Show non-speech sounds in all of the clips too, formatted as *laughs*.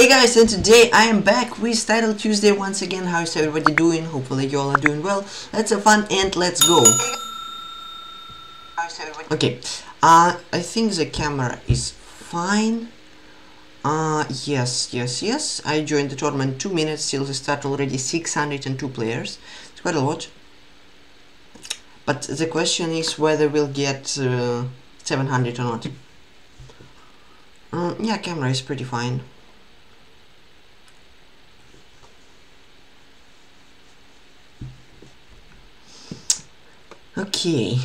Hey guys, and today I am back with Title Tuesday once again. How's everybody doing? Hopefully you all are doing well. Let's have fun and let's go. Okay, uh, I think the camera is fine. Uh, yes, yes, yes. I joined the tournament two minutes till the start already 602 players. It's quite a lot. But the question is whether we'll get uh, 700 or not. Uh, yeah, camera is pretty fine. Okay.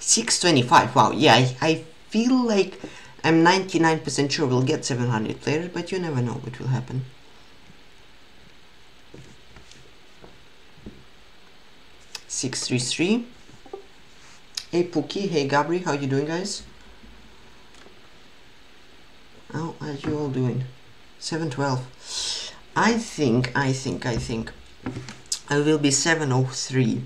625. Wow, yeah, I, I feel like I'm 99% sure we'll get 700 players, but you never know what will happen. Six three three. Hey Pookie, hey Gabri, how you doing, guys? How are you all doing? Seven twelve. I think, I think, I think I will be seven oh three.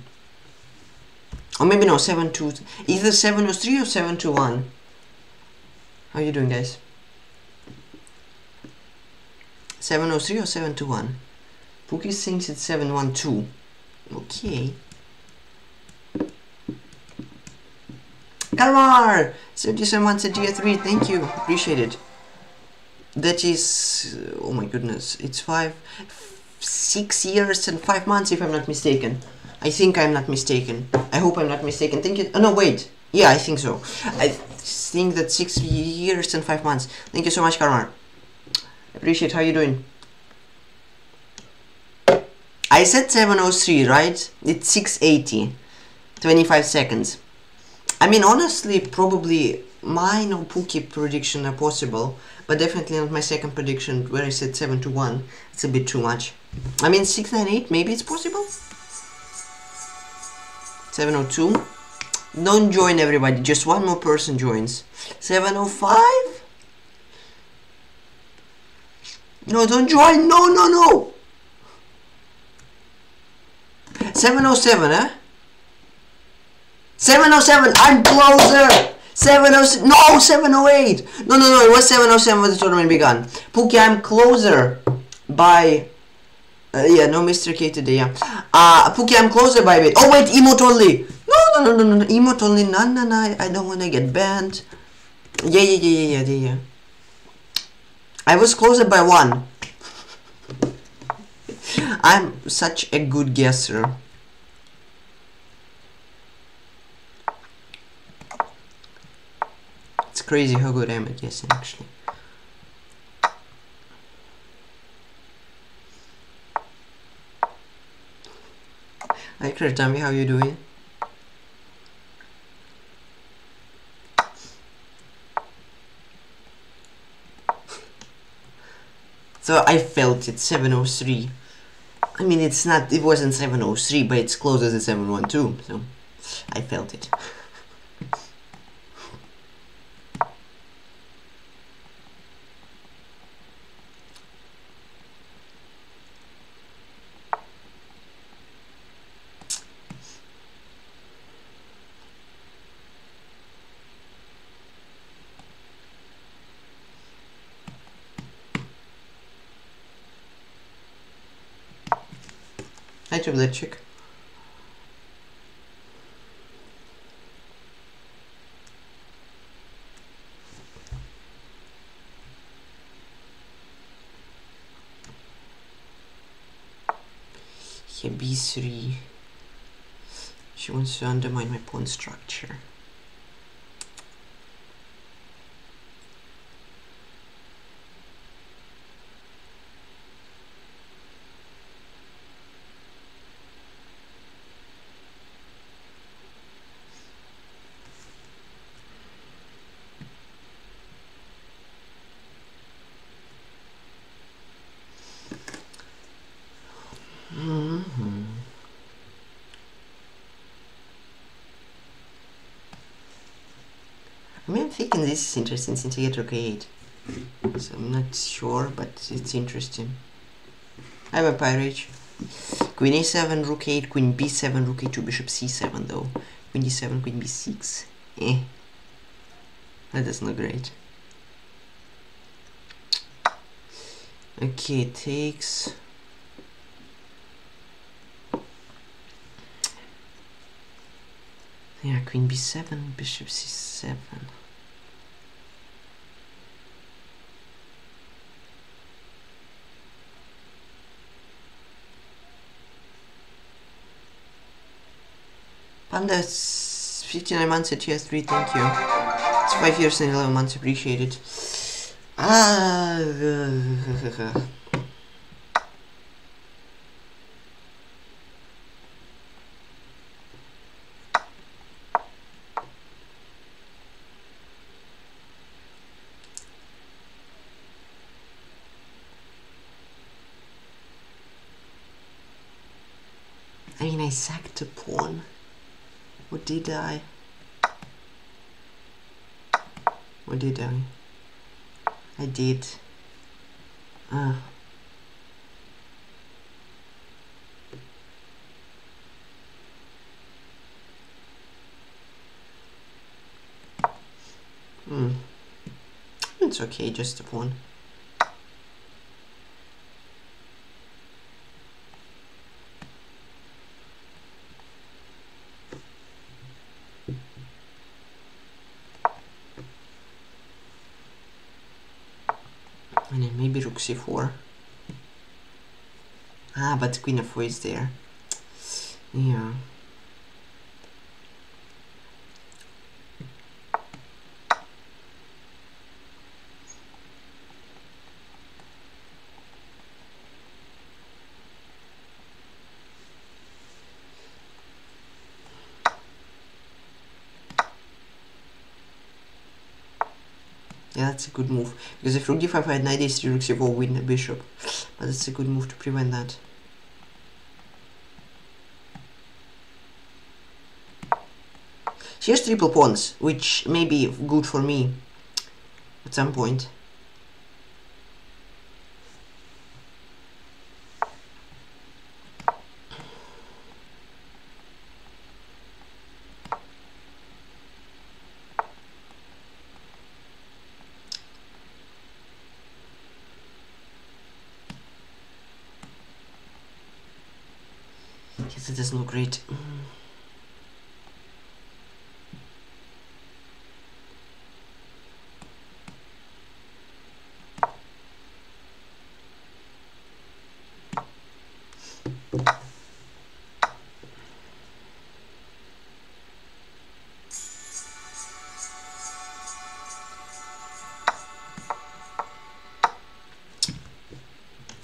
Or maybe no, seven two. Either seven oh three or three or seven to one. How are you doing, guys? 703 or 721? Pookie thinks it's 712. Okay. Kalmar! 77 months at GA3, thank you, appreciate it. That is, oh my goodness, it's five, six years and five months if I'm not mistaken. I think I'm not mistaken. I hope I'm not mistaken. Thank you. Oh no, wait. Yeah, I think so. I think that six years and five months. Thank you so much, Karmar. Appreciate how you doing. I said 703, right? It's 680. 25 seconds. I mean, honestly, probably mine or Pookie prediction are possible, but definitely not my second prediction where I said 7 to 1. It's a bit too much. I mean, 698, maybe it's possible? 702. Don't join everybody, just one more person joins. 705? No, don't join, no, no, no! 707, eh? 707, I'm closer! 707, no, 708! No, no, no, it was 707 when the tournament began. Pookie, I'm closer by... Uh, yeah, no Mr. K today, yeah. Uh, Pookie, I'm closer by bit. Oh, wait, emote only! No, no, no, no, no, emote only, no, no, no, I don't want to get banned. Yeah, yeah, yeah, yeah, yeah, yeah. I was closer by one. *laughs* I'm such a good guesser. It's crazy how good I am at guessing, actually. Hi, me how you doing? So I felt it 703. I mean, it's not, it wasn't 703, but it's closer to 712, so I felt it. Hi, Triple Yeah, b3. She wants to undermine my pawn structure. I'm thinking this is interesting since I get rook a8. So I'm not sure, but it's interesting. I have a pirate. Queen a7, rook 8, queen b7, rook a2, bishop c7 though. Queen d7, queen b6. Eh. That doesn't look great. Okay, takes. Yeah, queen b7, bishop c7. Panda 59 months at TS3, thank you. It's 5 years and 11 months, appreciated. Ah. *laughs* I mean, I sacked a pawn. What did I? What did I? Did. Ah. Hmm. It's okay, just a pawn. And then maybe rook c4. Ah, but queen of 4 is there. Yeah. Yeah, that's a good move. Because if rook d5 I had knight a3, rook c4 win a bishop. But it's a good move to prevent that. She has triple pawns, which may be good for me at some point.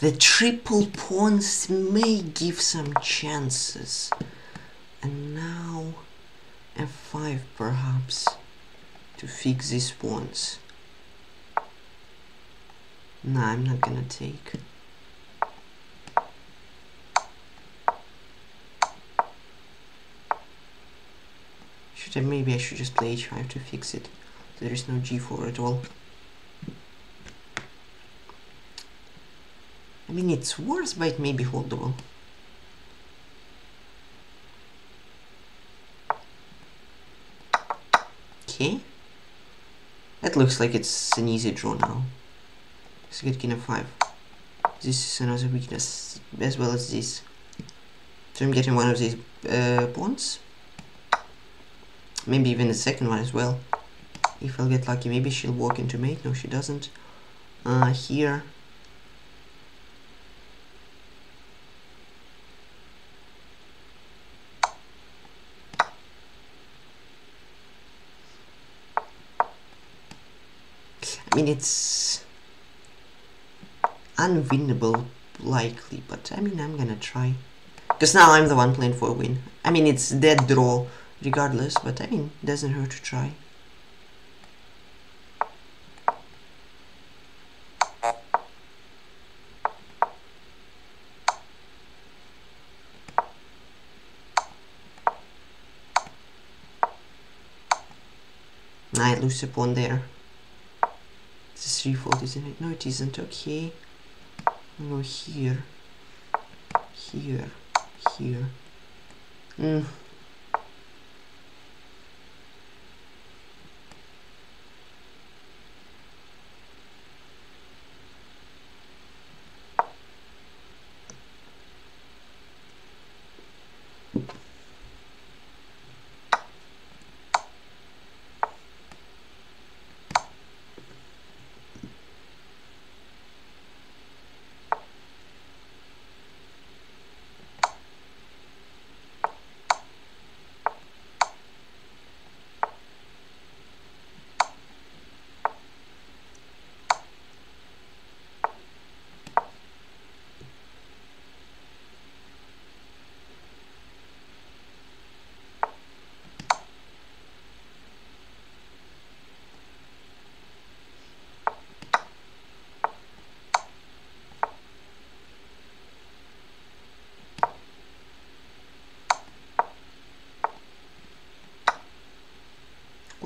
The triple pawns may give some chances. And now f5 perhaps to fix these pawns. No, I'm not gonna take. Should I maybe I should just play h5 to fix it. There is no g4 at all. Mean, it's worse, but it may be holdable. Okay. That looks like it's an easy draw now. Let's get king f5. This is another weakness, as well as this. So I'm getting one of these uh, pawns. Maybe even the second one as well. If I'll get lucky, maybe she'll walk into mate. No, she doesn't. Uh, here. I mean, it's unwinnable, likely, but I mean, I'm gonna try. Because now I'm the one playing for a win. I mean, it's dead draw regardless, but I mean, doesn't hurt to try. I lose a pawn there. Threefold, isn't it? No, it isn't. Okay. I'll here. Here. Here. Mm.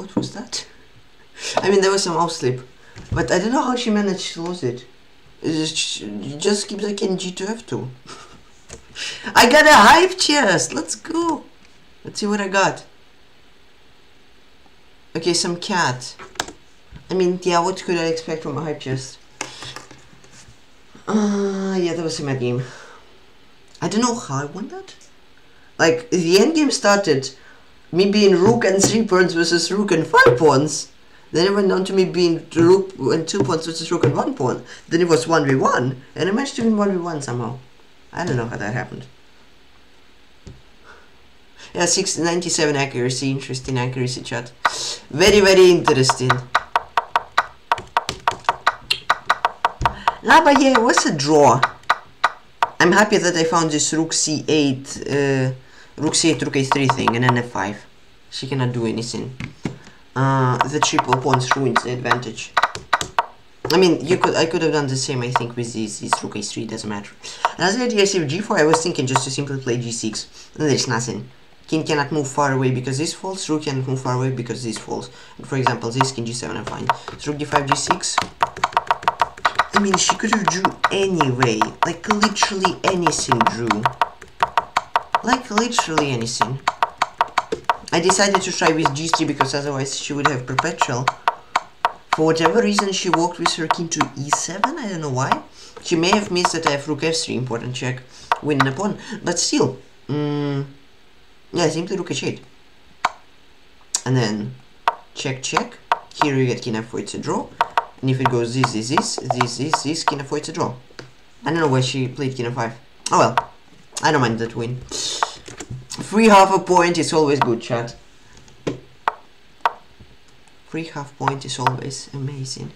What was that? I mean, there was some mouse slip. But I don't know how she managed to lose it. It's just, keep the king g2 f2. I got a hype chest! Let's go! Let's see what I got. Okay, some cat. I mean, yeah, what could I expect from a hype chest? Uh, yeah, that was a mad game. I don't know how I won that. Like, the end game started me being rook and 3 pawns versus rook and 5 pawns. Then it went on to me being rook and 2 pawns versus rook and 1 pawn. Then it was 1v1, and I managed to win 1v1 somehow. I don't know how that happened. Yeah, 697 accuracy, interesting accuracy chat. Very, very interesting. Ah, but yeah, what's a draw? I'm happy that I found this rook c8, uh, rook c8, rook a3 thing, and then f5. She cannot do anything. Uh, the triple pawns ruins the advantage. I mean, you could I could have done the same, I think, with this, this rook a3, doesn't matter. As Another idea if g4, I was thinking just to simply play g6, there's nothing. King cannot move far away because this falls, rook cannot move far away because this falls. And for example, this king g7, I'm fine. So rook d5, g6. I mean, she could have drew anyway. Like, literally anything drew. Like, literally anything. I decided to try with g3 because otherwise she would have perpetual. For whatever reason, she walked with her king to e7. I don't know why. She may have missed that I have rook f3, important check, winning a pawn. But still, mm, yeah, simply rook h8. And then check, check. Here you get king f4, it's a draw. And if it goes this, this, this, this, this, this, king f4, it's a draw. I don't know why she played king f5. Oh well, I don't mind that win. Free half a point is always good, chat. Free half point is always amazing.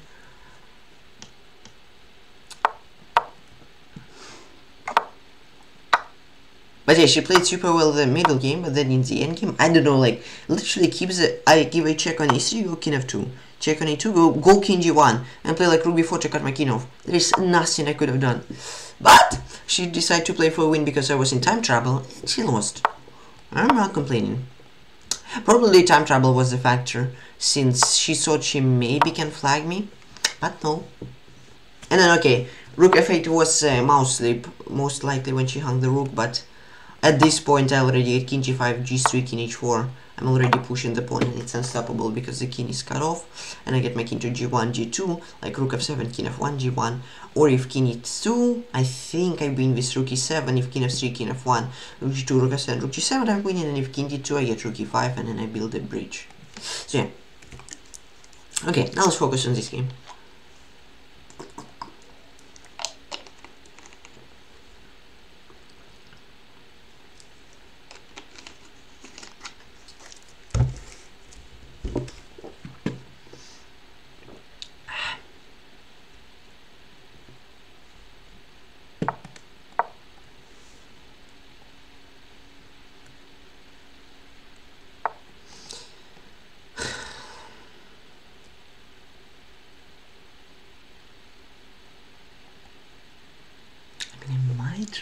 But yeah, she played super well the middle game, but then in the end game, I don't know, like, literally keeps it, I give a check on e3, go king f2, check on e2, go, go king g1, and play like rook b4 to cut my off. There is nothing I could have done. But, she decided to play for a win because I was in time trouble, and she lost. I'm not complaining. Probably time trouble was the factor, since she thought she maybe can flag me, but no. And then, okay, rook f8 was uh, mouse slip, most likely when she hung the rook, but at this point I already get king g5, g3, king h4. I'm already pushing the pawn and it's unstoppable because the king is cut off. And I get my king to g1, g2, like rook f7, king f1, g1. Or if king e2, I think I win with rook e7, if king f3, king f1, rook g2, rook f7, rook g7 I'm winning, and if king d2 I get rook e5 and then I build a bridge. So yeah. Okay, now let's focus on this game.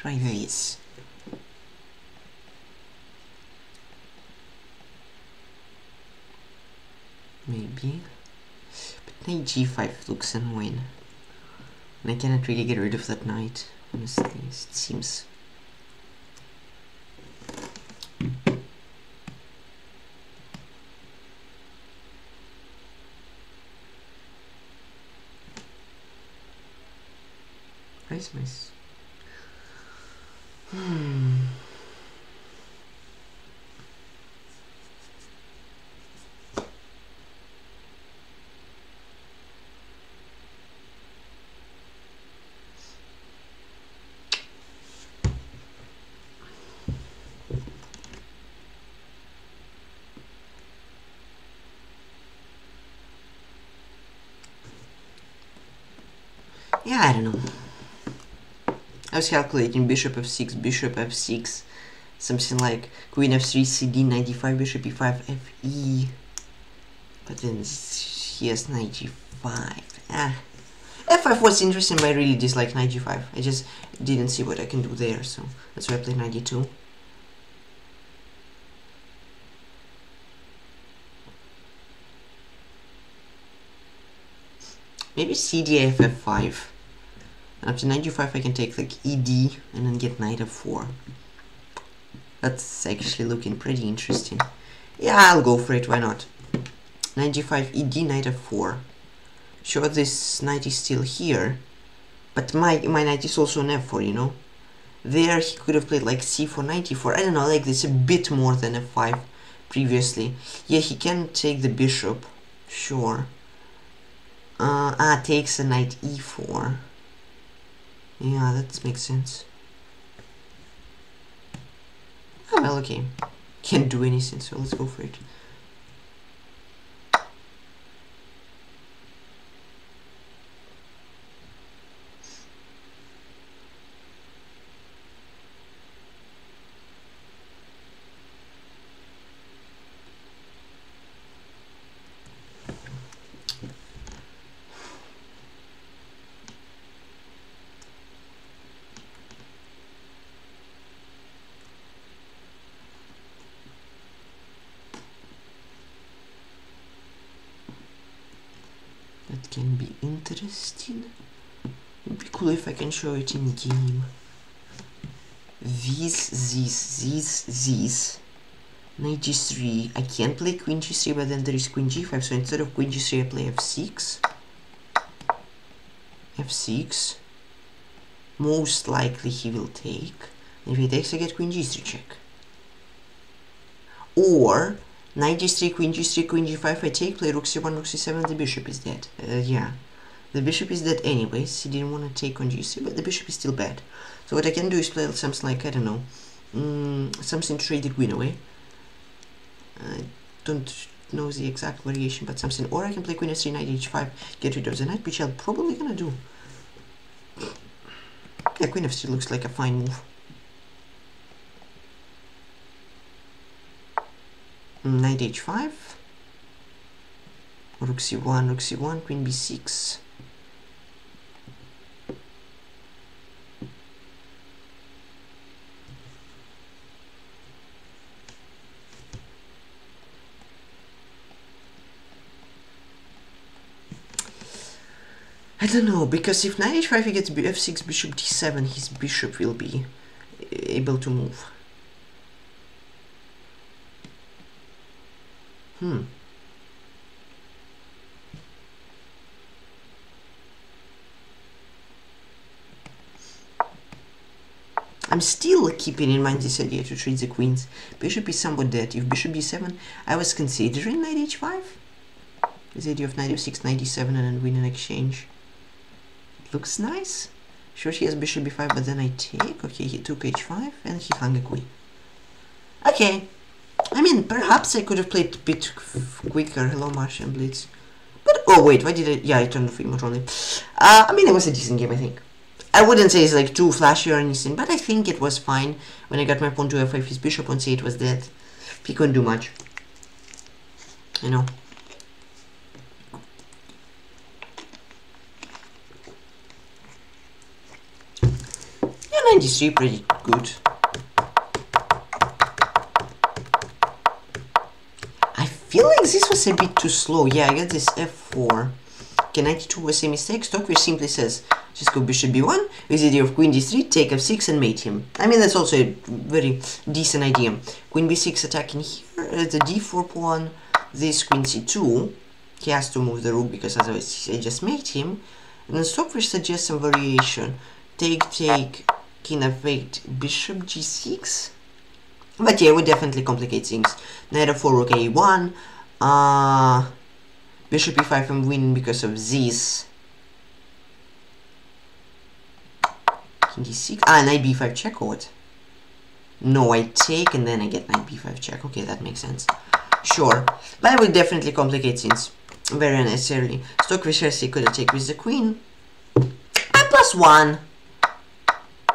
try this. Maybe. Knight g5 looks annoying. And I cannot really get rid of that knight, honestly, it seems. Where's my Hmm. was calculating bishop f6, bishop f6, something like queen f3, cd, 95, bishop e5, fe. But then he has knight g5. Ah. f5 was interesting, but I really dislike knight g5. I just didn't see what I can do there, so that's why I 92. knight d2. Maybe cdff 5 after knight g5 I can take like ed and then get knight f4. That's actually looking pretty interesting. Yeah, I'll go for it, why not? Knight g5, ed, knight f4. Sure, this knight is still here, but my, my knight is also on f4, you know? There he could have played like c4, knight e4, I don't know, like this a bit more than f5 previously. Yeah, he can take the bishop, sure. Uh, ah, takes a knight e4. Yeah, that makes sense. Oh, well, okay. Can't do anything, so let's go for it. can be interesting. It'd be show it in game. These, these, these, these. Knight g3. I can't play queen g3, but then there is queen g5. So instead of queen g3, I play f6. f6. Most likely he will take. If he takes, I get queen g3 check. Or Knight g3, queen g3, queen g5, I take, play rook c1, rook c7, the bishop is dead. Uh, yeah. The bishop is dead anyways, he didn't want to take on g3, but the bishop is still bad. So what I can do is play something like, I don't know, mm, something trade the queen away. I don't know the exact variation, but something. Or I can play queen f3, knight h5, get rid of the knight, which I'm probably gonna do. Yeah, queen f3 looks like a fine move. knight h5 rook c1 rook c1 queen b6 I don't know, because if knight h5 he gets f6, bishop d7, his bishop will be able to move. Hmm. I'm still keeping in mind this idea to treat the queens. Bishop is somewhat dead. If bishop b7, I was considering knight h5. This idea of knight f6, knight d7 and then win an exchange. It looks nice. Sure, he has bishop b5, but then I take. Okay, he took h5 and he hung a queen. Okay, I mean, perhaps I could have played a bit quicker. Hello, Martian Blitz. But, oh wait, why did I, yeah, I turned off emote only. Uh, I mean, it was a decent game, I think. I wouldn't say it's like too flashy or anything, but I think it was fine. When I got my pawn to f5, his bishop on c8 was dead. He couldn't do much. You know. 93 pretty good. I feel like this was a bit too slow. Yeah, I got this f4. Okay, 92 was a mistake. Stockfish simply says, just go bishop b1, with the idea of queen d3, take f6 and mate him. I mean, that's also a very decent idea. Queen b6 attacking here, uh, the d4 pawn, this queen c2. He has to move the rook because otherwise I just mate him. And then Stockfish suggests some variation. Take, take, king f8, bishop g6. But yeah, we definitely complicate things. Knight f4, rook a1. Uh, bishop e5 I'm winning because of this. King d6. Ah, knight b5 check what? No, I take and then I get knight b5 check. Okay, that makes sense. Sure. But I would definitely complicate things very unnecessarily. Stockfish has could take with the queen. And plus one.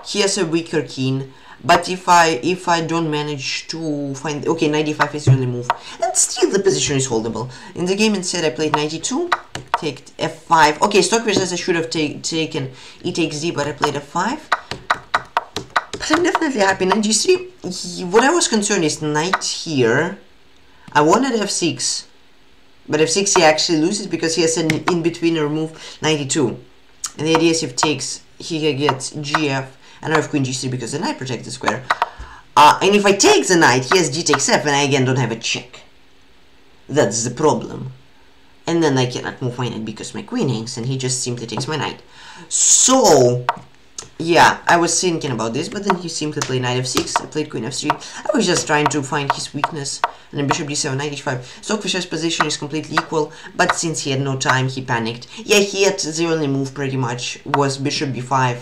He has a weaker king but if I if I don't manage to find okay 95 is the only move and still the position is holdable. In the game instead I played 92 take f5 okay Stockfish says I should have take, taken e takes d but I played f5 but I'm definitely happy. knight g3 what I was concerned is knight here. I wanted f6 But f6 he actually loses because he has an in-between remove 92. And the idea is if takes, he gets gf, and I have queen g3 because the knight protects the square. Uh, and if I take the knight, he has g takes f, and I again don't have a check. That's the problem. And then I cannot move my knight because my queen hangs, and he just simply takes my knight. So, yeah, I was thinking about this, but then he simply played knight f6, I played queen f3. I was just trying to find his weakness, and then bishop d7, knight h5. Stockfish's position is completely equal, but since he had no time, he panicked. Yeah, he had the only move pretty much was bishop b5,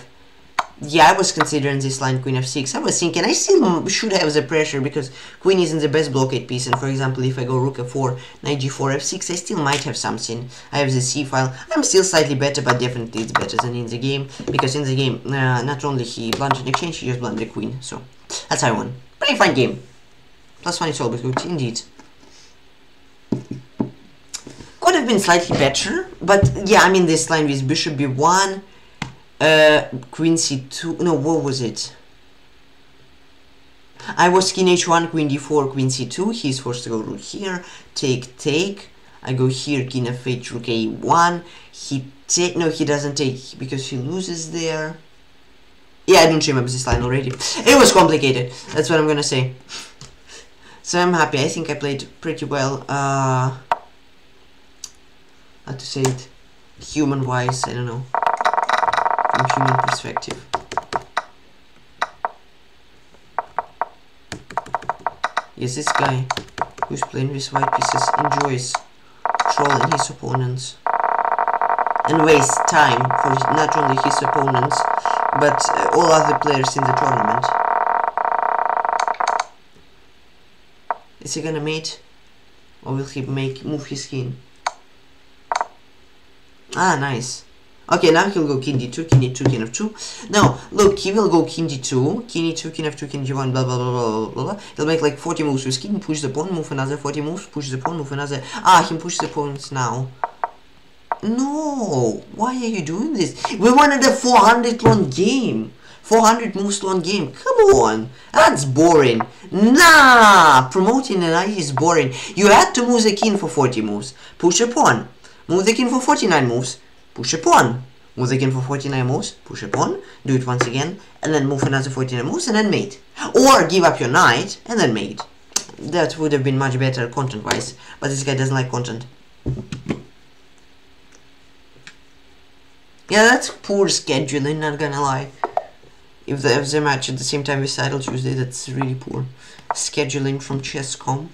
yeah, I was considering this line queen f6. I was thinking I still should have the pressure because queen isn't the best blockade piece. And for example, if I go rook f4, knight g4, f6, I still might have something. I have the c file. I'm still slightly better, but definitely it's better than in the game because in the game, uh, not only he blundered exchange, he just blundered queen. So that's how I won. Pretty fun game. Plus one is always good, indeed. Could have been slightly better, but yeah, I mean this line with bishop b1 uh, queen c2, no, what was it? I was king h1, queen d4, queen c2, he's forced to go rook here, take, take, I go here, king f8, rook a1, he take, no, he doesn't take, because he loses there. Yeah, I don't remember this line already. It was complicated, that's what I'm gonna say. So I'm happy, I think I played pretty well, uh, how to say it, human-wise, I don't know human perspective. Yes, this guy who's playing with white pieces enjoys trolling his opponents and wastes time for not only his opponents but uh, all other players in the tournament. Is he gonna mate? Or will he make move his king? Ah, nice. Okay, now he'll go king d2, king d2, king f2. Now, look, he will go king d2, king e2, king f2, king g1, blah, blah, blah, blah, blah, blah. He'll make like 40 moves with king, push the pawn, move another 40 moves, push the pawn, move another... Ah, he pushed the pawns now. No, why are you doing this? We wanted a 400 long game. 400 moves long game. Come on. That's boring. Nah, promoting an knight is boring. You had to move the king for 40 moves. Push a pawn. Move the king for 49 moves push a pawn. Move again for 49 moves, push a pawn, do it once again, and then move another 49 moves, and then mate. Or give up your knight, and then mate. That would have been much better content-wise, but this guy doesn't like content. Yeah, that's poor scheduling, not gonna lie. If they have the match at the same time with Title Tuesday, that's really poor. Scheduling from Chess.com.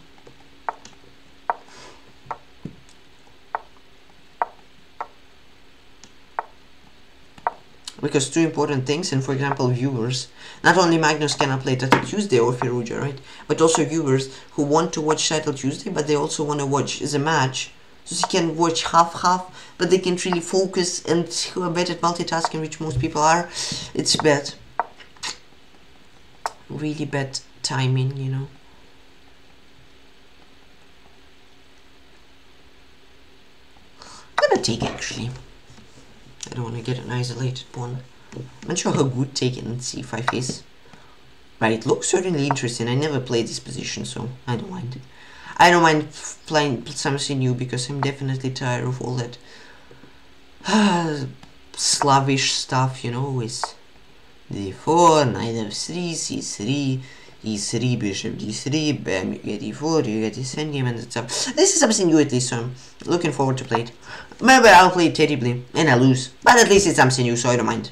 because two important things and for example viewers not only Magnus cannot play Title Tuesday or Firouzja right? But also viewers who want to watch Title Tuesday but they also want to watch the match. So they can watch half half but they can't really focus and who are better at multitasking which most people are it's bad. Really bad timing you know? I'm gonna take actually I don't want to get an isolated pawn. I'm not sure how good taking c5 is. But it looks certainly interesting. I never played this position, so I don't mind. It. I don't mind playing something new because I'm definitely tired of all that *sighs* Slavish stuff, you know, with d4, knight f3, c3, e3, bishop d3, bam, you get e4, you get this endgame and stuff. This is something new at so I'm looking forward to play it. Maybe I'll play it terribly, and I lose, but at least it's something new, so I don't mind.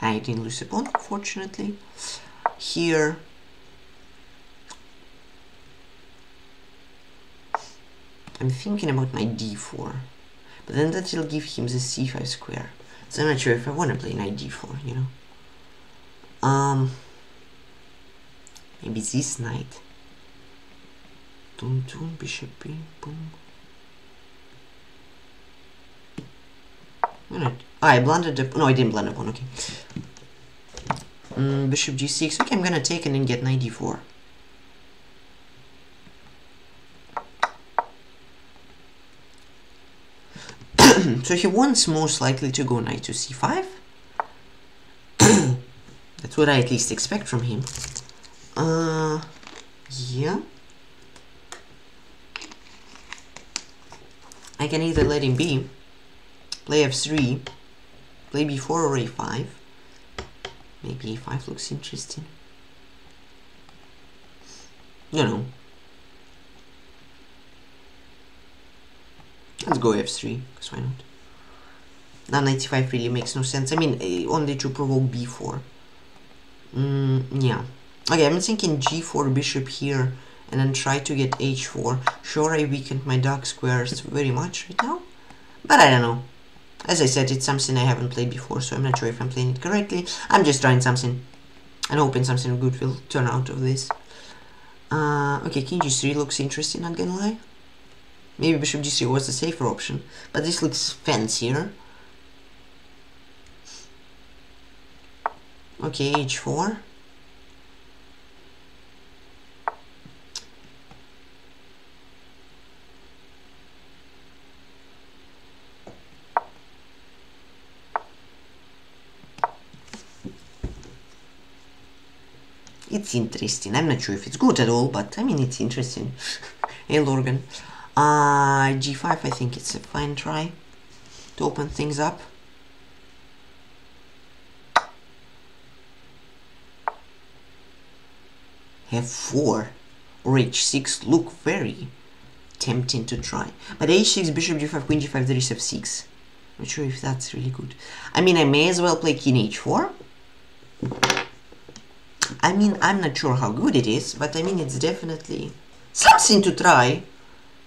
I didn't lose a pawn, fortunately. Here, I'm thinking about my d4, but then that will give him the c5 square. So I'm not sure if I want to play knight d4, you know? Um, maybe this knight. Dum dum, bishop b, boom. Ah, I, oh, I blundered the, no I didn't blunder one, okay. Um, bishop g6, okay I'm gonna take and then get 94. *clears throat* so he wants most likely to go knight to c5. *clears throat* That's what I at least expect from him. Uh, idea. I can either let him be, play f3, play b4 or a5. Maybe a5 looks interesting. You no. Let's go f3, because why not? Now knight c5 really makes no sense. I mean, eh, only to provoke b4. Mm, yeah. Okay, I'm thinking g4 bishop here and then try to get h4. Sure, I weakened my dark squares very much right now, but I don't know. As I said, it's something I haven't played before, so I'm not sure if I'm playing it correctly. I'm just trying something and hoping something good will turn out of this. Uh, okay, king g3 looks interesting, not gonna lie. Maybe bishop g3 was the safer option, but this looks fancier. Okay, h4. It's interesting. I'm not sure if it's good at all, but I mean, it's interesting. *laughs* hey, Lorgan. Uh, g5, I think it's a fine try to open things up. f4 or h6 look very tempting to try. But h6, bishop g5, queen g5, there is f6. Not sure if that's really good. I mean, I may as well play king h4. I mean, I'm not sure how good it is, but I mean, it's definitely something to try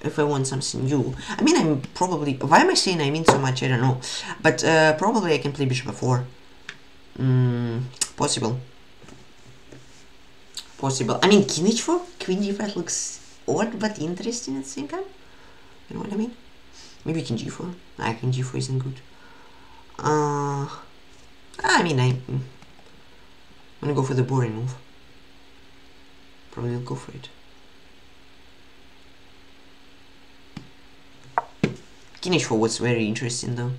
if I want something new. I mean, I'm probably... Why am I saying I mean so much? I don't know. But uh, probably I can play bishop f4. Mm, possible possible. I mean, king h4, queen g5 looks odd but interesting at the same time. You know what I mean? Maybe king g4. I king g4 isn't good. Uh, I mean, I, I'm gonna go for the boring move. Probably will go for it. King h4 was very interesting though.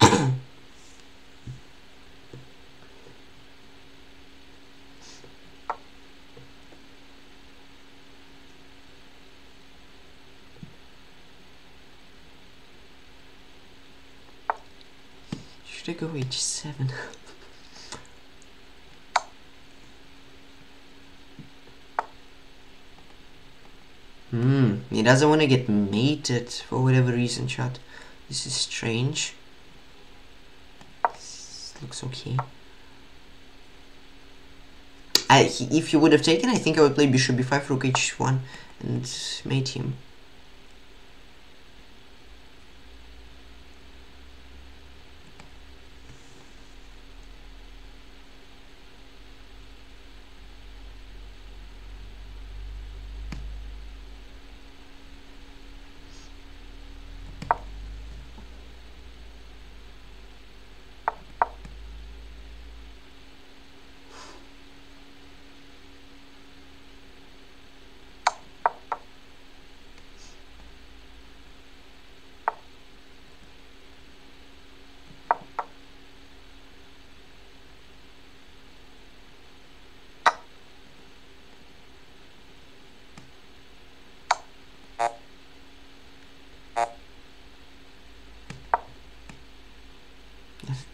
*coughs* Should I go h7? Hmm, he doesn't want to get mated for whatever reason, chat. This is strange. This looks okay. I, if he would have taken, I think I would play bishop b5, rook h1 and mate him.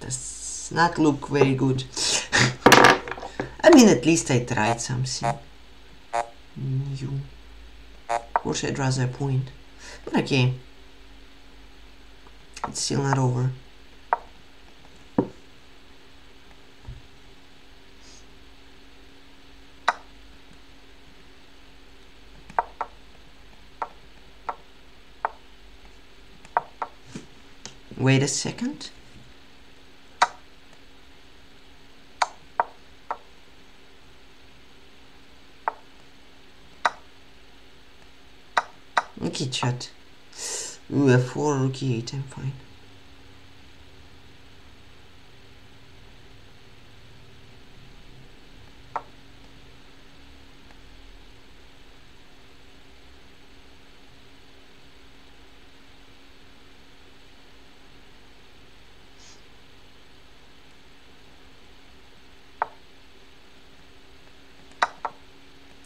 does not look very good. *laughs* I mean, at least I tried something new. Mm, of course, I'd rather point. But okay. It's still not over. Wait a second. rookie chat. Ooh, a 4 rookie 8, I'm fine.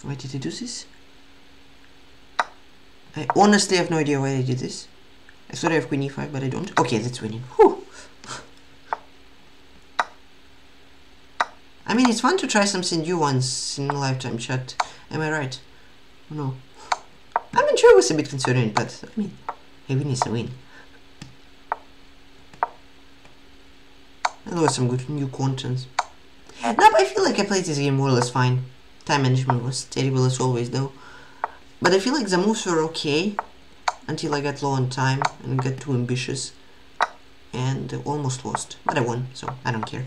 Why did he do this? Honestly have no idea why I did this. I thought I have queen e5, but I don't. Okay, that's winning. Whew. I mean, it's fun to try something new once in a lifetime, chat. Am I right? No. I mean, sure, it was a bit concerning, but I mean, a win is a win. There was some good new content. No, but I feel like I played this game more or less fine. Time management was terrible as always, though. But I feel like the moves were okay until I got low on time and got too ambitious and almost lost. But I won, so I don't care.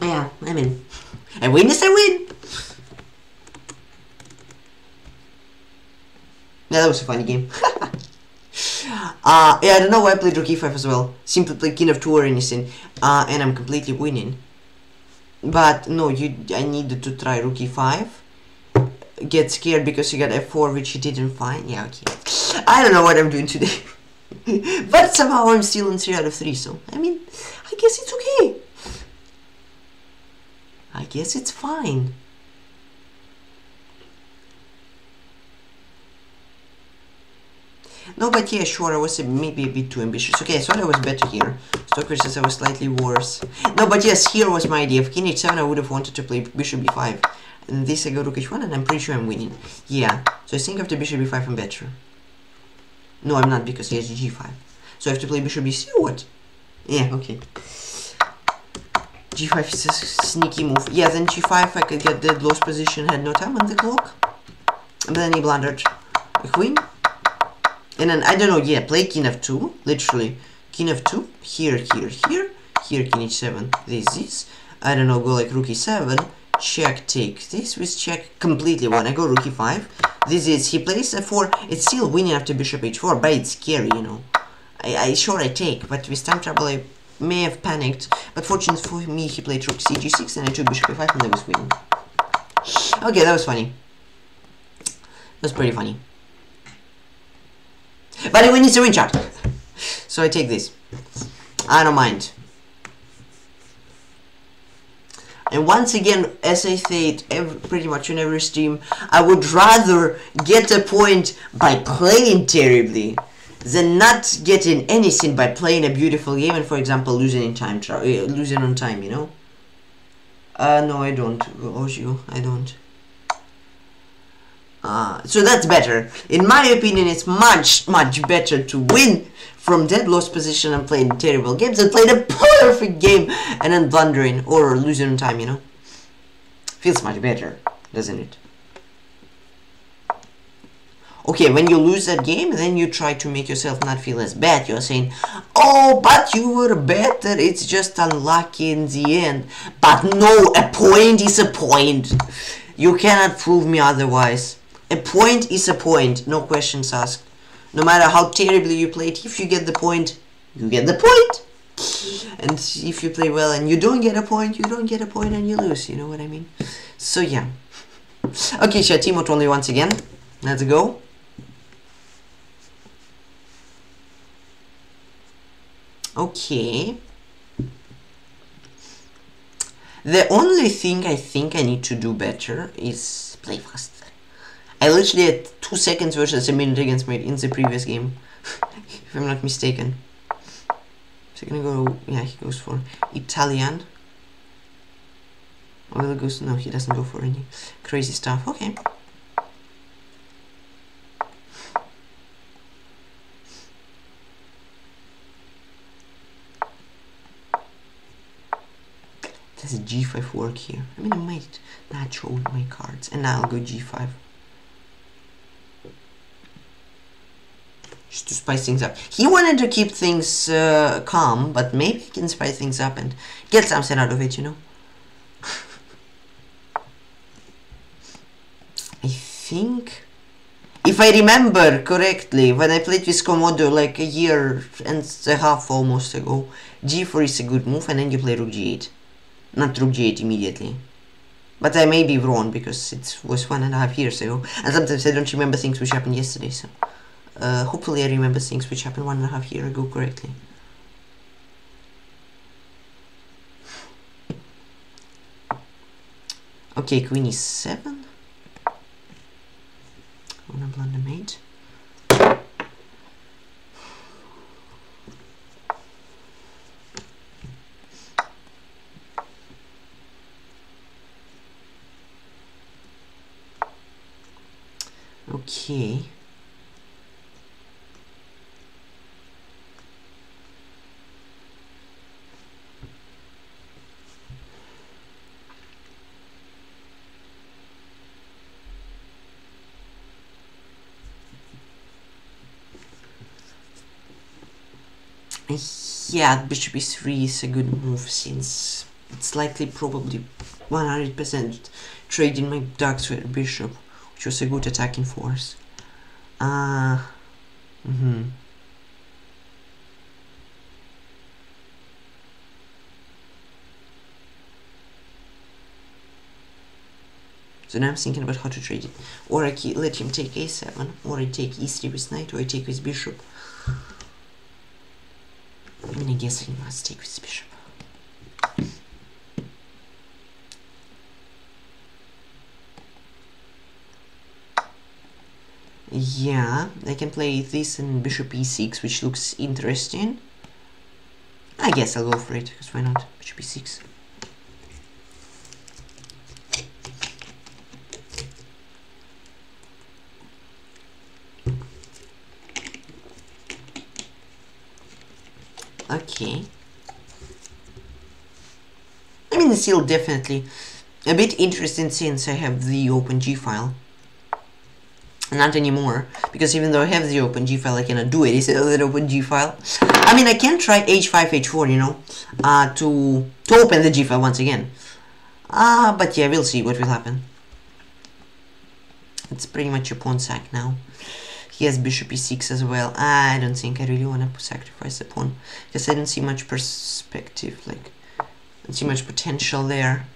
Yeah, I mean, I win is I win. Yeah, that was a funny game. *laughs* uh, yeah, I don't know why I played rook e5 as well. Simply play king of 2 or anything. Uh, and I'm completely winning. But no, you I needed to try rook e5. Get scared because you got f4 which you didn't find. Yeah, okay. I don't know what I'm doing today. *laughs* but somehow I'm still in 3 out of 3, so I mean, I guess it's okay. I guess it's fine. No, but yeah, sure, I was maybe a bit too ambitious. Okay, I thought I was better here. Stocker says I was slightly worse. No, but yes, here was my idea. If king h7, I would have wanted to play bishop b5. And this I go rook h1, and I'm pretty sure I'm winning. Yeah, so I think after bishop b5, I'm better. No, I'm not, because he has g5. So I have to play bishop b6 or what? Yeah, okay. g5 is a sneaky move. Yeah, then g5, I could get the lost position, had no time on the clock. And then he blundered a queen. And then, I don't know, yeah, play king f2, literally. King f2, here, here, here, here, king h7, this, this. I don't know, go like rook e7, check, take this with check, completely won. I go rook e5, this is, he plays f4, it's still winning after bishop h4, but it's scary, you know. I, I sure I take, but with time trouble I may have panicked, but fortunately for me he played rook cg6 and I took bishop e5 and I was winning. Okay, that was funny. That was pretty funny. But it needs a win chart. So I take this. I don't mind. And once again, as I said every, pretty much on every stream, I would rather get a point by playing terribly than not getting anything by playing a beautiful game and, for example, losing in time, losing on time, you know? Uh, no, I don't. Oh, you, I don't. Uh, so that's better. In my opinion, it's much, much better to win from dead lost position and playing terrible games than playing a perfect game and then blundering or losing time, you know? Feels much better, doesn't it? Okay, when you lose that game, then you try to make yourself not feel as bad. You're saying, oh, but you were better, it's just unlucky in the end. But no, a point is a point. You cannot prove me otherwise. A point is a point, no questions asked. No matter how terribly you play it, if you get the point, you get the point. And if you play well and you don't get a point, you don't get a point and you lose, you know what I mean? So yeah. Okay, Shatimo only once again. Let's go. Okay. The only thing I think I need to do better is play faster. I literally had 2 seconds versus a minute against me in the previous game. *laughs* if I'm not mistaken. So gonna go, yeah, he goes for Italian. Oh, or will goes, no, he doesn't go for any crazy stuff. Okay. Does a g5 work here? I mean, I might not show my cards. And I'll go g5. Just to spice things up. He wanted to keep things uh, calm, but maybe he can spice things up and get something out of it, you know? *laughs* I think... If I remember correctly, when I played with Komodo like a year and a half almost ago, g4 is a good move and then you play rook g8 not rook g8 immediately. But I may be wrong because it was one and a half years ago, and sometimes I don't remember things which happened yesterday. So uh, hopefully I remember things which happened one and a half year ago correctly. Okay, queen e7. On a blunder mate. Okay. Yeah, bishop e3 is a good move since it's likely probably 100% trading my dark bishop, which was a good attacking force. Uh, mm -hmm. So now I'm thinking about how to trade it. Or I let him take a7, or I take e3 with knight, or I take with bishop. Must take with bishop. Yeah, I can play this and bishop e6, which looks interesting. I guess I'll go for it, because why not? Bishop e6. Okay. I mean, still definitely a bit interesting since I have the OpenG file. Not anymore, because even though I have the OpenG file, I cannot do it. It's little OpenG file. I mean, I can try H5, H4, you know, uh, to, to open the G file once again. Uh, but yeah, we'll see what will happen. It's pretty much a pawn sack now. He has bishop e6 as well. I don't think I really want to sacrifice the pawn. Because I don't see much perspective, like, I don't see much potential there.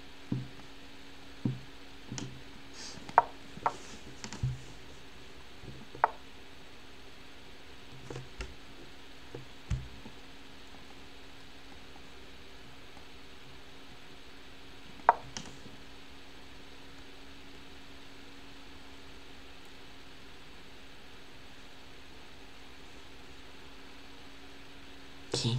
Okay.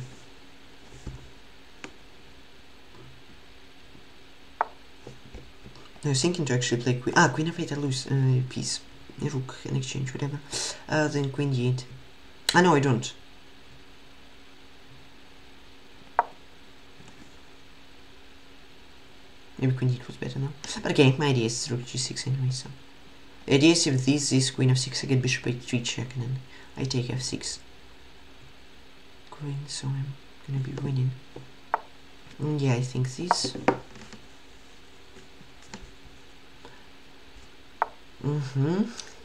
I was thinking to actually play queen. Ah, queen f8, I lose uh, piece. Rook in exchange, whatever. Uh, then queen d8. Ah, know I don't. Maybe queen d8 was better now. But okay, my idea is rook g6 anyway, so. The idea is if this is queen f6, I get bishop h3 check, and then I take f6 Queen, so I'm gonna be winning. Mm, yeah, I think this. Mm-hmm.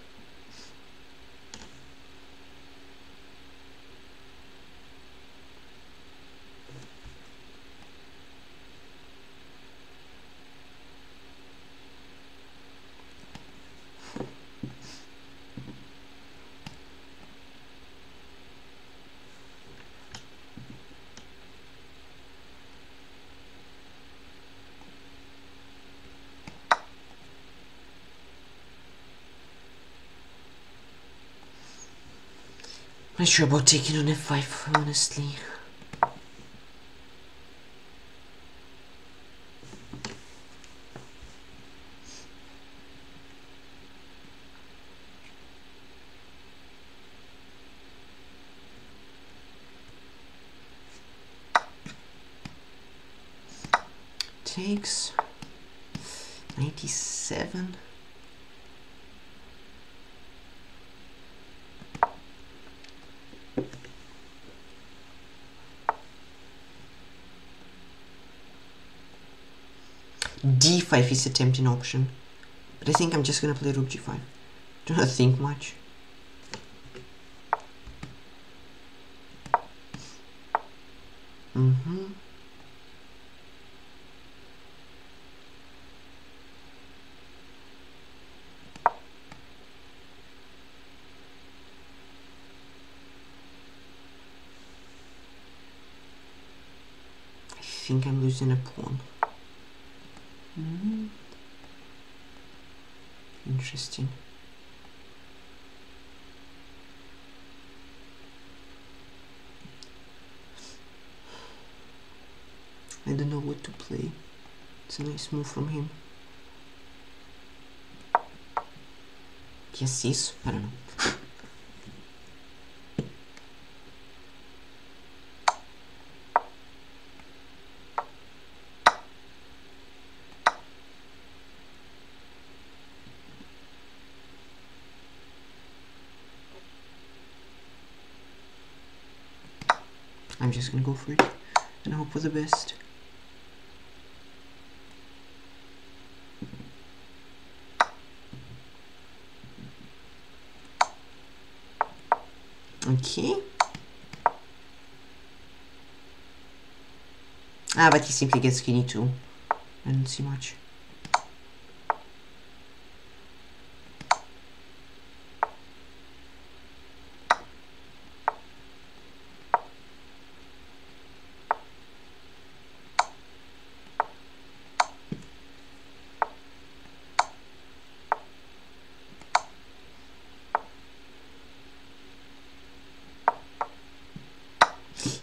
Not sure about taking on f5, honestly. Takes 97. d5 is a tempting option. But I think I'm just gonna play rook g5. Do not think much. Mm-hmm. I think I'm losing a pawn. Mm -hmm. Interesting. I don't know what to play. It's a nice move from him. Yes, yes, I don't know. I'm just gonna go for it and hope for the best. Okay. Ah, but he simply gets skinny too. I don't see much.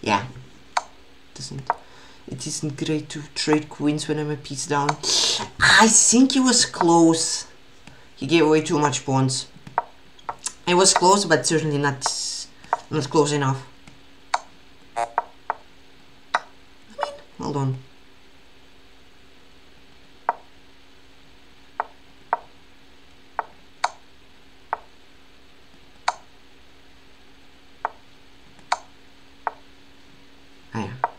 yeah doesn't it isn't great to trade queens when I'm a piece down. I think he was close. He gave away too much pawns. It was close but certainly not not close enough I mean hold on Ah, yeah.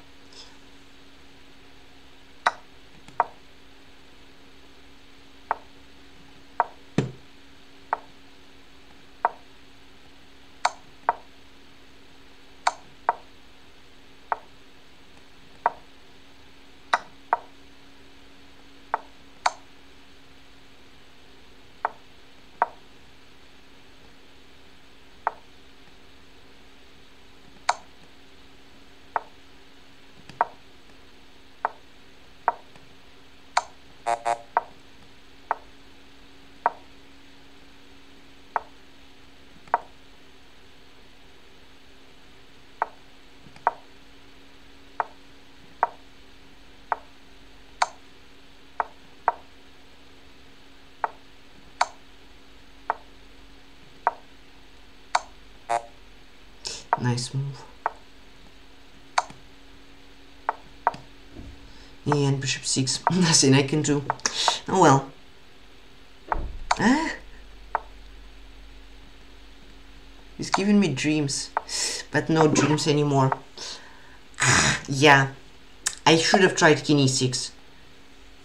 Nice move. And bishop 6. Nothing I can do. Oh well. Ah. He's giving me dreams. But no dreams anymore. Ah, *sighs* yeah. I should have tried king e6.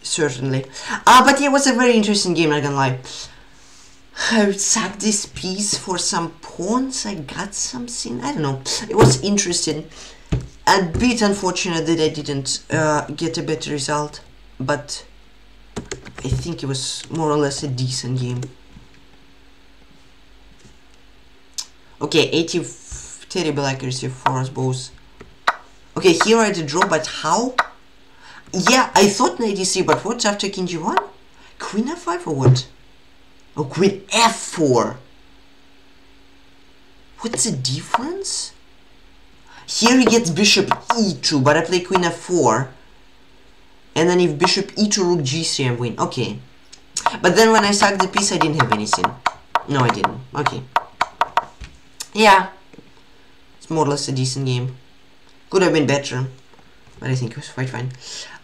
Certainly. Ah, but it was a very interesting game, not gonna lie. *sighs* I would sack this piece for some pawns. I got something. I don't know. It was interesting. A bit unfortunate that I didn't uh, get a better result, but I think it was more or less a decent game. Okay, 80 terrible accuracy for us both. Okay, here I did draw, but how? Yeah, I thought knight d3, but what's after king g1? Queen f5 or what? Oh, queen f4. What's the difference? Here he gets bishop e2, but I play queen f4. And then if bishop e2, rook g3, I win. Okay. But then when I sacked the piece, I didn't have anything. No, I didn't. Okay. Yeah. It's more or less a decent game. Could have been better. But I think it was quite fine.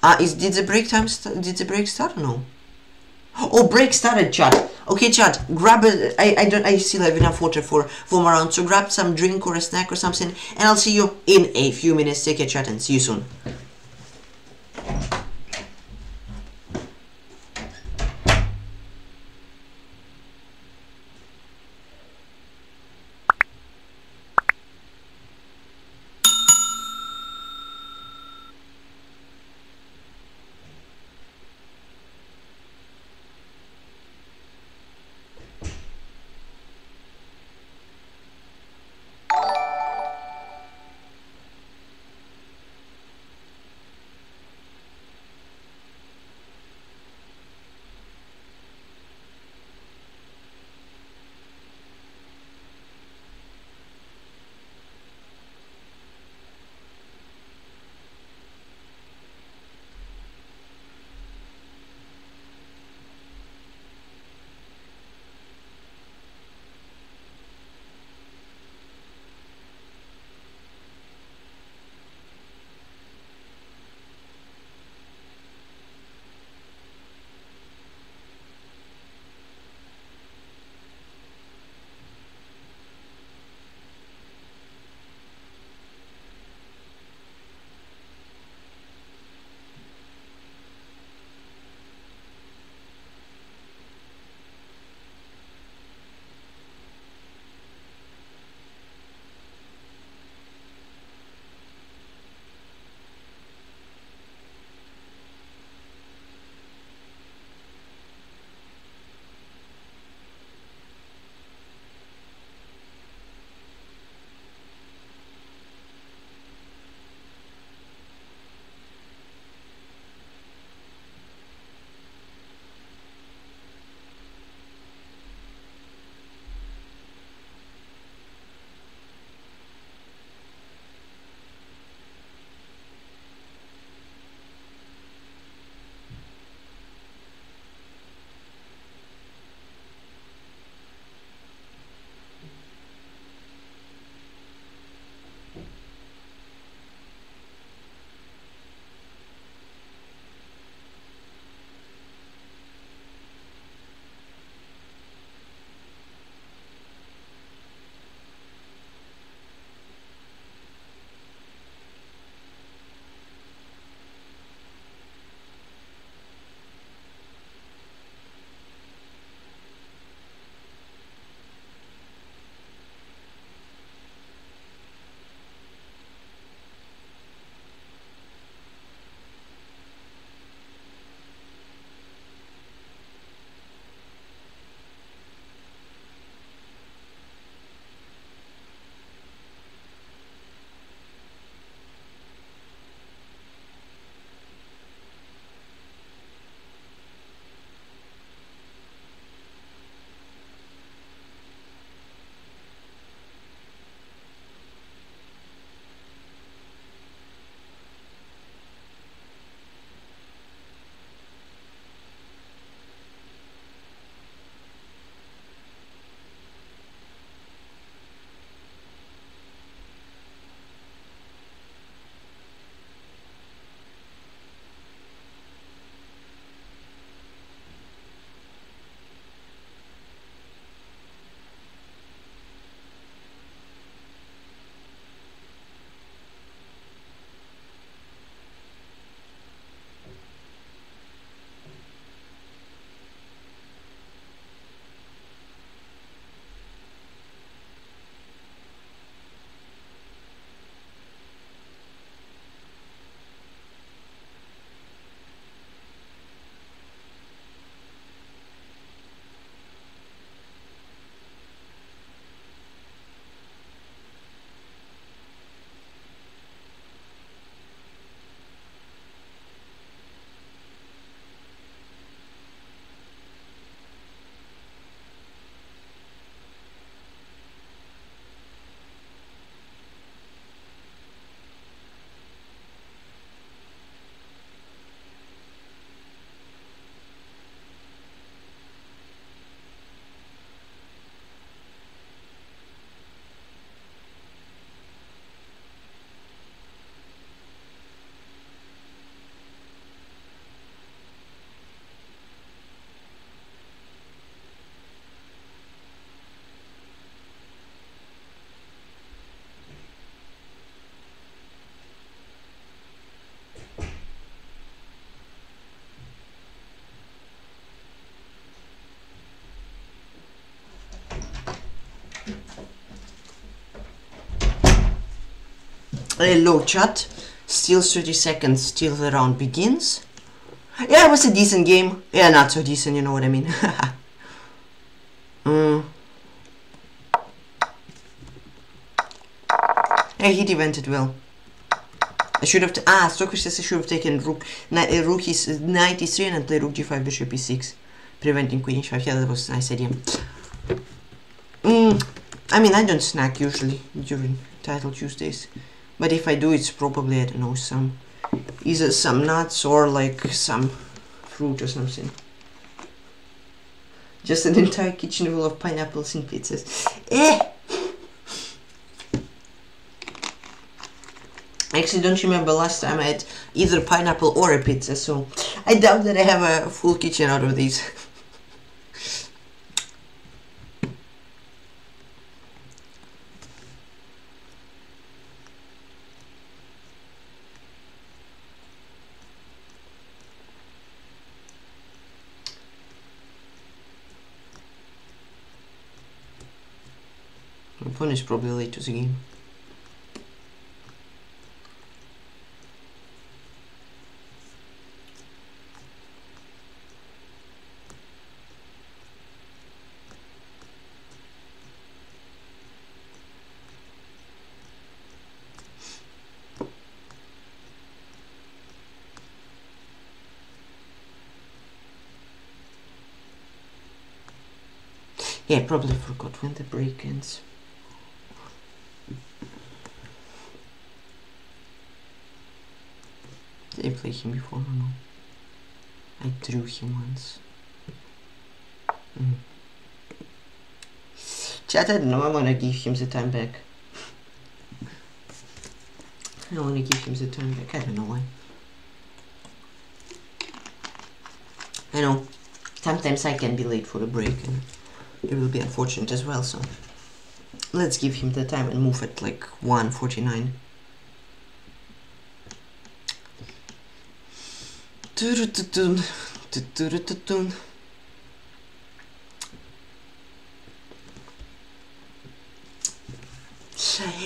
Uh, is did the break time did the break start or no? Oh, break started, chat. Okay, chat. Grab it. I I don't. I still have enough water for for more round. So grab some drink or a snack or something, and I'll see you in a few minutes. Take care, chat, and see you soon. Hello chat. Still 30 seconds till the round begins. Yeah, it was a decent game. Yeah, not so decent, you know what I mean. *laughs* mm. Yeah, he defended well. I should have. ah, Stockfish says I should have taken rook, uh, rook is 93 and play rook g5, bishop e6, preventing queen h5. Yeah, that was a nice idea. Mm, I mean, I don't snack usually during Titled Tuesdays, but if I do, it's probably I don't know some either some nuts or like some fruit or something. Just an entire kitchen full of pineapples and pizzas. Eh. I actually don't remember last time I had either pineapple or a pizza, so I doubt that I have a full kitchen out of these. Phone is probably late to the game. Yeah, probably forgot when the break ends. Did I him before? I drew him once. Mm. Chat, I don't know, I wanna give him the time back. I don't wanna give him the time back, I don't know why. I know, sometimes I can be late for a break and it will be unfortunate as well, so let's give him the time and move at like 149.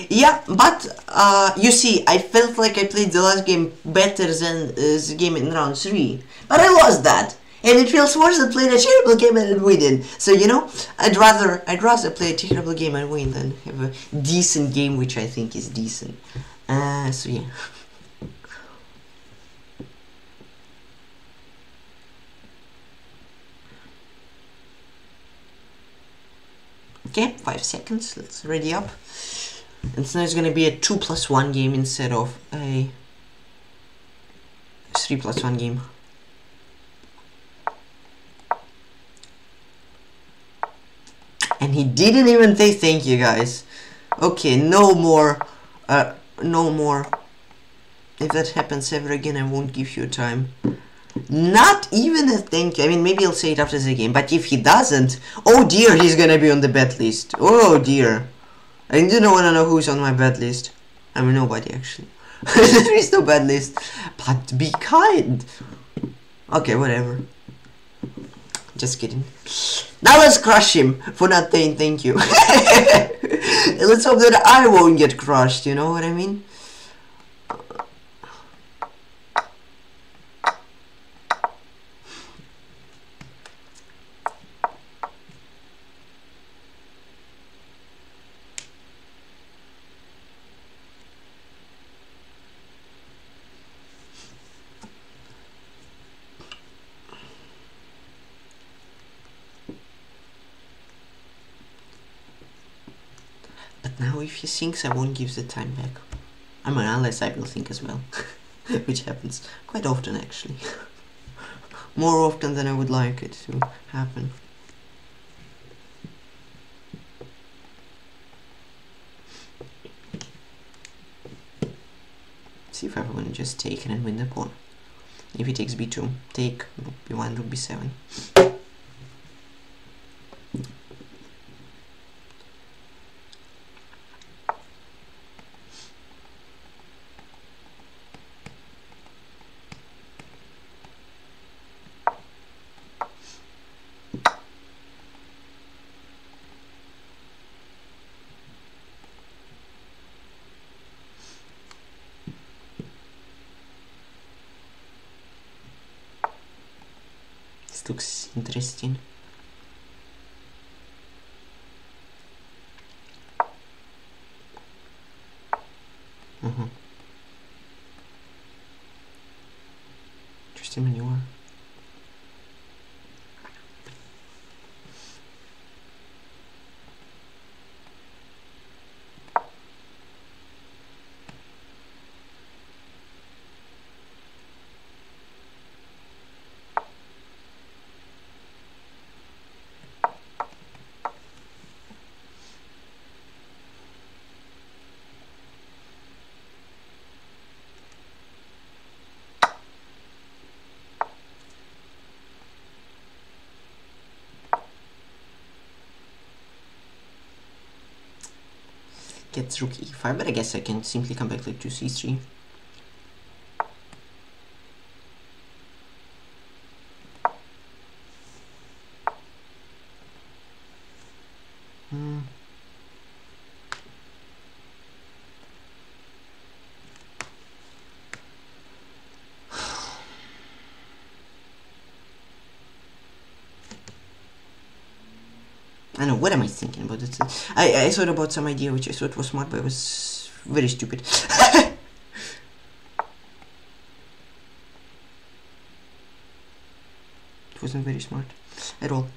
Yeah, but uh, you see, I felt like I played the last game better than uh, the game in round 3. But I lost that and it feels worse than playing a terrible game and winning. So you know, I'd rather I'd rather play a terrible game and win than have a decent game, which I think is decent. Uh, so yeah. Okay, five seconds. Let's ready up. And so now it's gonna be a two plus one game instead of a three plus one game. and he didn't even say thank you guys okay no more uh no more if that happens ever again I won't give you time not even a thank you. I mean maybe he'll say it after the game but if he doesn't oh dear he's gonna be on the bet list. Oh dear. I don't want to know who's on my bet list. I mean nobody actually. *laughs* There is no bad list. But be kind. Okay whatever. Just kidding. Now let's crush him for not saying thank you. *laughs* let's hope that I won't get crushed, you know what I mean? If he thinks I won't give the time back. I mean, unless I will think as well. *laughs* Which happens quite often, actually. *laughs* More often than I would like it to happen. See if want just take it and win the pawn. If he takes b2, take b1, rook b7. Gets rook e5, but I guess I can simply come back like to c3. Hmm. I know, what am I thinking about? It's, I, thought about some idea which I thought was smart, but it was very stupid. *laughs* it wasn't very smart at all.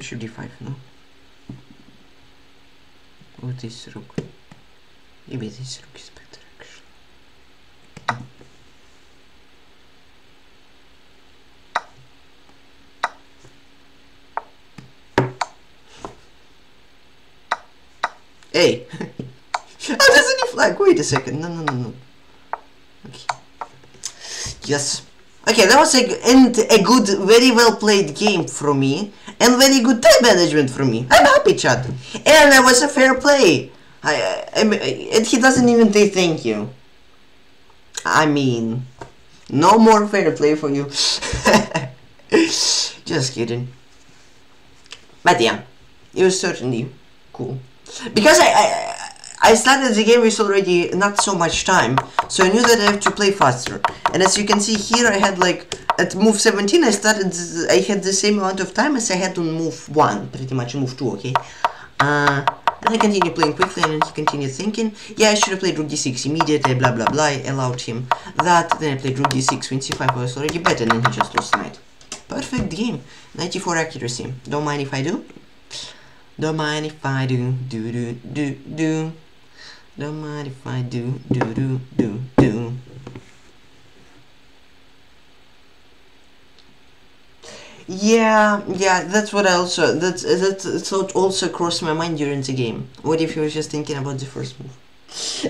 bishop d5 no this rook maybe this rook is better actually hey oh there's any flag wait a second. No no no no okay yes. Okay, that was a, and a good, very well played game from me, and very good time management from me. I'm happy, other. And that was a fair play. I, I, I, he doesn't even say thank you. I mean, no more fair play for you. *laughs* Just kidding. But yeah, it was certainly cool. Because I, I I started the game with already not so much time, so I knew that I have to play faster. And as you can see here, I had like, at move 17, I started, I had the same amount of time as I had on move 1, pretty much move 2, okay? Uh, then I continued playing quickly and he continued thinking, yeah, I should have played rook d6 immediately, blah blah blah, I allowed him that, then I played rook d6, queen c5 was already better, and he just lost knight. Perfect game, 94 accuracy. Don't mind if I do? Don't mind if I do, do do do do. Don't mind if I do, do, do, do, do. Yeah, yeah, that's what I also, that's, that thought also crossed my mind during the game. What if he was just thinking about the first move? *laughs*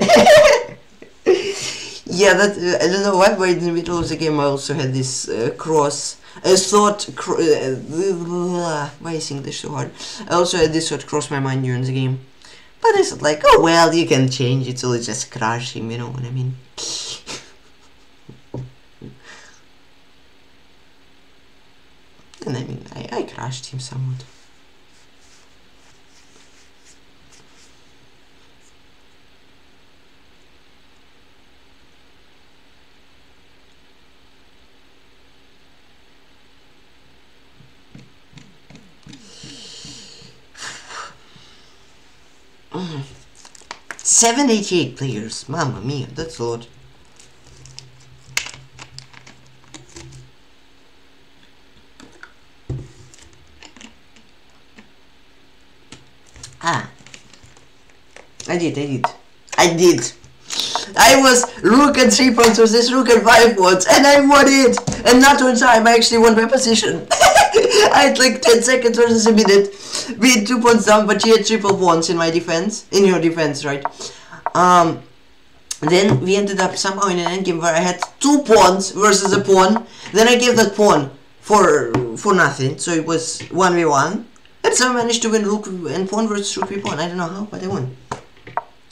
yeah, that, I don't know why, but in the middle of the game I also had this uh, cross, a thought, cr uh, *sighs* why is English so hard? I also had this thought cross my mind during the game. But it's like, oh well, you can change it so it's just crush him, you know what I mean? *laughs* and I mean, I, I crushed him somewhat. *sighs* Mm. 788 players, mamma mia, that's a lot. Ah. I did, I did. I did. I was rook at 3 points versus rook at 5 points, and I won it! And not one time, I actually won my position. *laughs* I had like 10 seconds versus a minute. We had 2 points down, but she had triple points in my defense. In your defense, right? Um, then we ended up somehow in an endgame where I had 2 pawns versus a pawn. Then I gave that pawn for for nothing, so it was 1v1. And so I managed to win rook and pawn versus rook v pawn. I don't know how, but I won.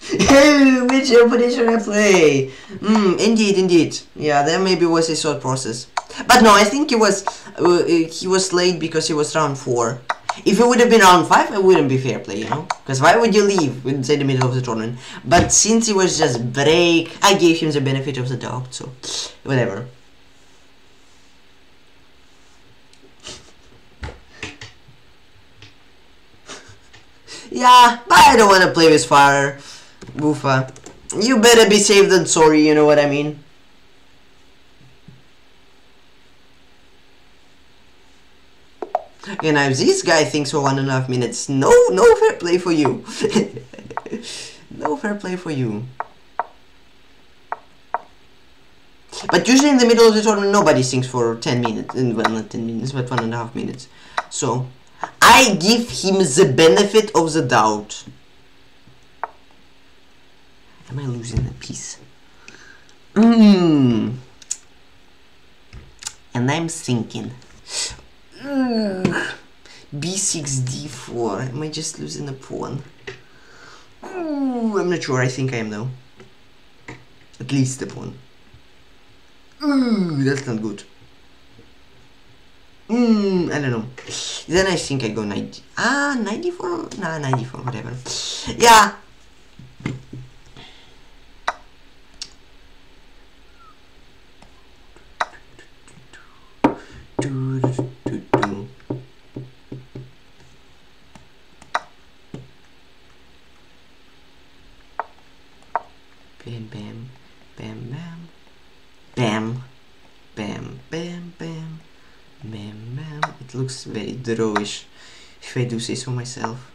*laughs* Which opening should I play? Hmm, indeed, indeed. Yeah, there maybe was a short process. But no, I think he was uh, uh, he was late because he was round 4. If it would have been round 5, it wouldn't be fair play, you know? Because why would you leave in, the middle of the tournament? But since he was just break, I gave him the benefit of the doubt, so whatever. Yeah, but I don't want to play with fire. Woofa. You better be safe than sorry, you know what I mean? And now this guy thinks for one and a half minutes. No, no fair play for you. *laughs* no fair play for you. But usually in the middle of the tournament, nobody sings for 10 minutes. Uh, well, not 10 minutes, but one and a half minutes. So, I give him the benefit of the doubt. Am I losing a piece? Mmm. And I'm thinking. Mm. B6, D4. Am I just losing a pawn? Ooh, I'm not sure. I think I am though. At least a pawn. Ooh, that's not good. Mm, I don't know. Then I think I go 90. Ah, 94? Nah, 94, whatever. Yeah. Bam, bam, bam. Bam, bam, bam, bam, bam, bam. It looks very drawish, if I do say so myself.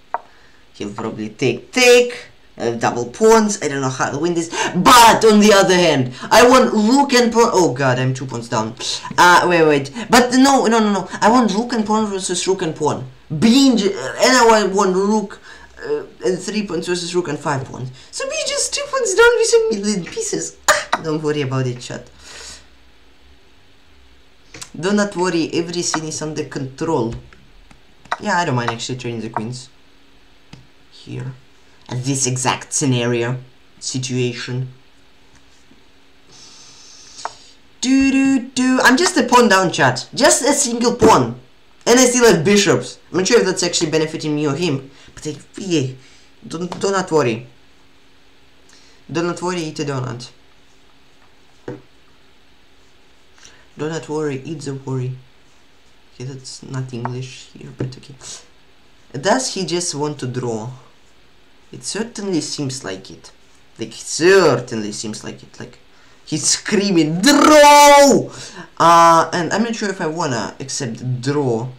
He'll probably take, take, uh, double pawns. I don't know how to win this. But on the other hand, I want rook and pawn. Oh god, I'm two pawns down. Uh, wait, wait. But no, no, no, no. I want rook and pawn versus rook and pawn. Being, and I want rook uh, and three pawns versus rook and five pawns. So be just two pawns down with a million pieces. Don't worry about it, chat. Do not worry, everything is under control. Yeah, I don't mind actually trading the queens. Here. At this exact scenario. Situation. Do do do. I'm just a pawn down, chat. Just a single pawn. And I still have bishops. I'm not sure if that's actually benefiting me or him. But I, yeah, don't, do not worry. Do not worry, eat a donut. Do not worry, eat the worry. Okay, that's not English here, but okay. Does he just want to draw? It certainly seems like it. Like, certainly seems like it. Like, he's screaming, DRAW! Uh, and I'm not sure if I wanna accept draw.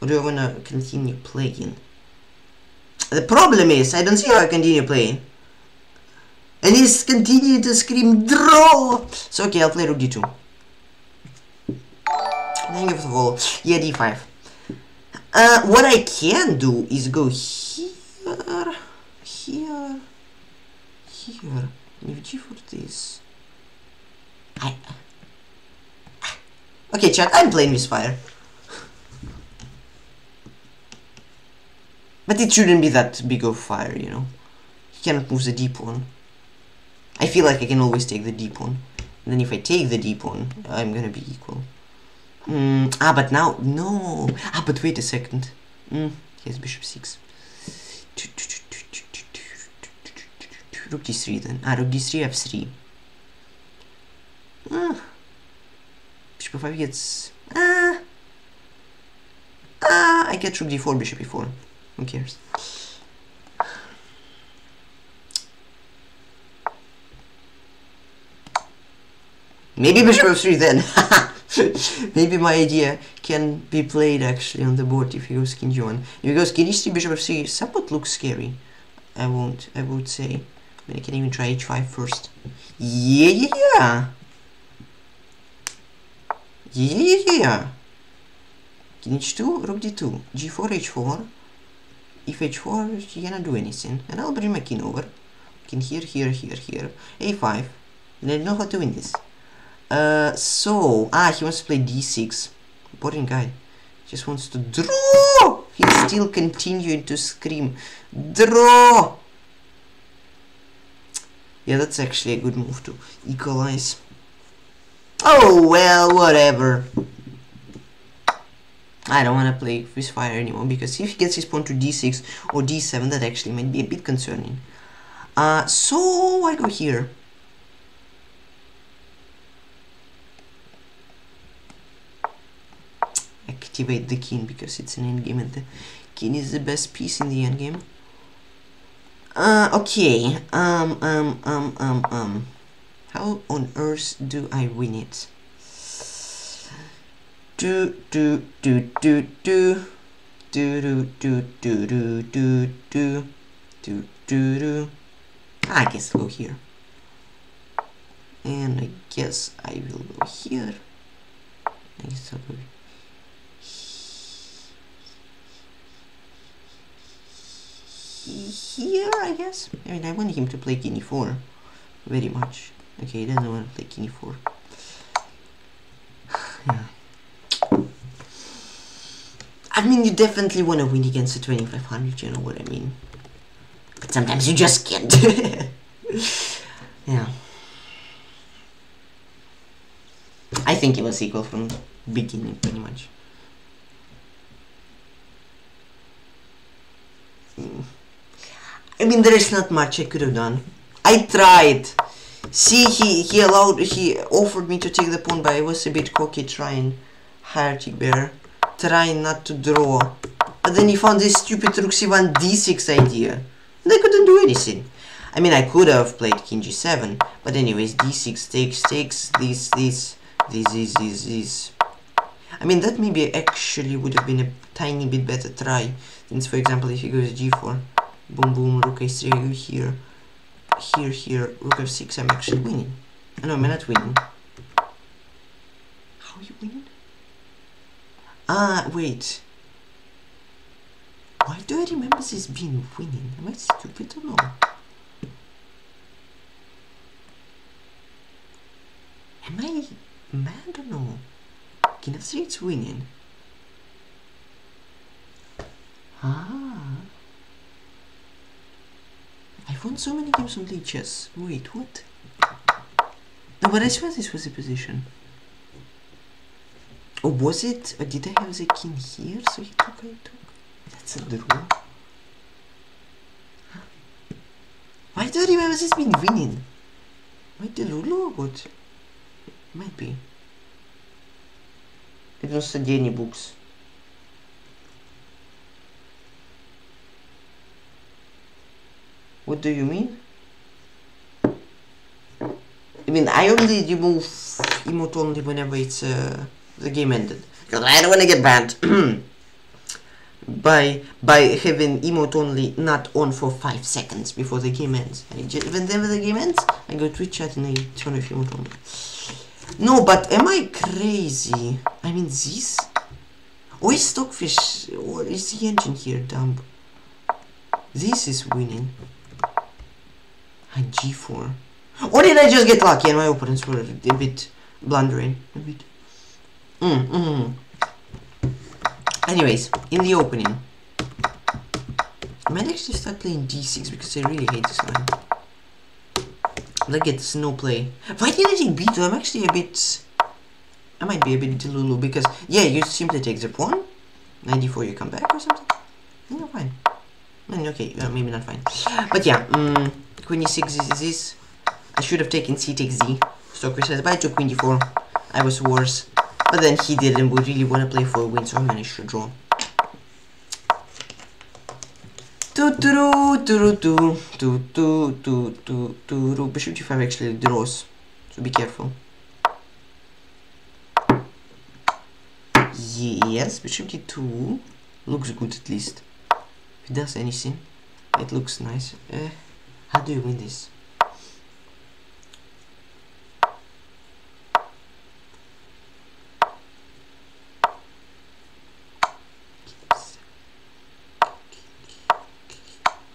Or do I wanna continue playing? The problem is, I don't see how I continue playing. And he's continuing to scream, DRAW! So, okay, I'll play rook d2. A roll. Yeah, d5. Uh, what I can do is go here, here, here. If g4 this, I. Okay, chat. I'm playing with fire. But it shouldn't be that big of fire, you know. He cannot move the d pawn. I feel like I can always take the d pawn. And then if I take the d pawn, I'm gonna be equal. Mm, ah, but now, no. Ah, but wait a second. Mm, he has bishop 6. Rook d3 then. Ah, rook d3, f3. Ah. Bishop 5 gets... Ah. Ah, I get rook d4, bishop e4. Who cares? Maybe bishop f3 then. *laughs* *laughs* Maybe my idea can be played actually on the board if he goes king g1. If he goes king h3, bishop f3, somewhat looks scary. I won't, I would say. I, mean, I can even try h5 first. Yeah, yeah, yeah. Yeah, yeah, yeah. King h2, rook d2, g4, h4. If h4, he cannot do anything. And I'll bring my king over. King here, here, here, here. a5. And I know how to win this. Uh, so, ah, he wants to play d6. boring guy. Just wants to draw. He's still continuing to scream, draw. Yeah, that's actually a good move to equalize. Oh well, whatever. I don't want to play with fire anymore because if he gets his pawn to d6 or d7 that actually might be a bit concerning. Uh, so I go here. Activate the king because it's an endgame and the king is the best piece in the endgame. Uh, okay, um, um, um, um, um. How on earth do I win it? Do do do do do do do do do do do do do do do. I guess go here. And I guess I will go here. I guess I'll go here, I guess. I mean, I want him to play King 4 very much. Okay, he doesn't want to play King 4. *sighs* yeah. I mean, you definitely want to win against a 2500, you know what I mean. But sometimes you just can't. *laughs* yeah. I think it was equal from beginning, pretty much. Mm. I mean, there is not much I could have done. I tried. See, he, he allowed, he offered me to take the pawn, but I was a bit cocky trying higher tick bear, trying not to draw. But then he found this stupid rook c1 d6 idea. And I couldn't do anything. I mean, I could have played king g7, but anyways, d6 takes, takes, this, this, this, this, this, this. I mean, that maybe actually would have been a tiny bit better try, since, for example, if he goes g4, boom, boom, rook a3, I here, here, here, rook f6, I'm actually winning. No, I'm not winning. How are you winning? Ah, wait. Why do I remember this being winning? Am I stupid or no? Am I mad or no? King f3 it's winning. Ah. I've won so many games on Lichess. Wait, what? No, but I swear this was the position. Or was it? Or did I have the king here? So he took, I took. That's a draw. Why do I remember this being winning? Might the Lulu or what? Might be. I don't study any books. What do you mean? I mean, I only remove emote only whenever it's uh, the game ended. Because I don't want to get banned. *clears throat* by by having emote only not on for 5 seconds before the game ends. And just, whenever the game ends, I go to chat and I turn off emote only. No, but am I crazy? I mean, this... Or is Stockfish... Or is the engine here dumb? This is winning. And g4. Or did I just get lucky and my opponents were a bit blundering? A bit. Mm, mm. Anyways, in the opening, I might actually start playing d6 because I really hate this line. Like it's no play. Why did I take b2? I'm actually a bit... I might be a bit delulu because, yeah, you simply take the pawn, 94 you come back or something. Yeah, fine. Mean, okay, uh, maybe not fine. But yeah, um, queen e6 is this. I should have taken c takes z. Stockfish says, but I took queen d4. I was worse. But then he didn't would really want to play for a win, so I managed to draw. Do do do do do do do do do do Bishop g5 actually draws, so be careful. Yes, bishop d2 looks good at least. If it does anything, it looks nice. Uh, how do you win this?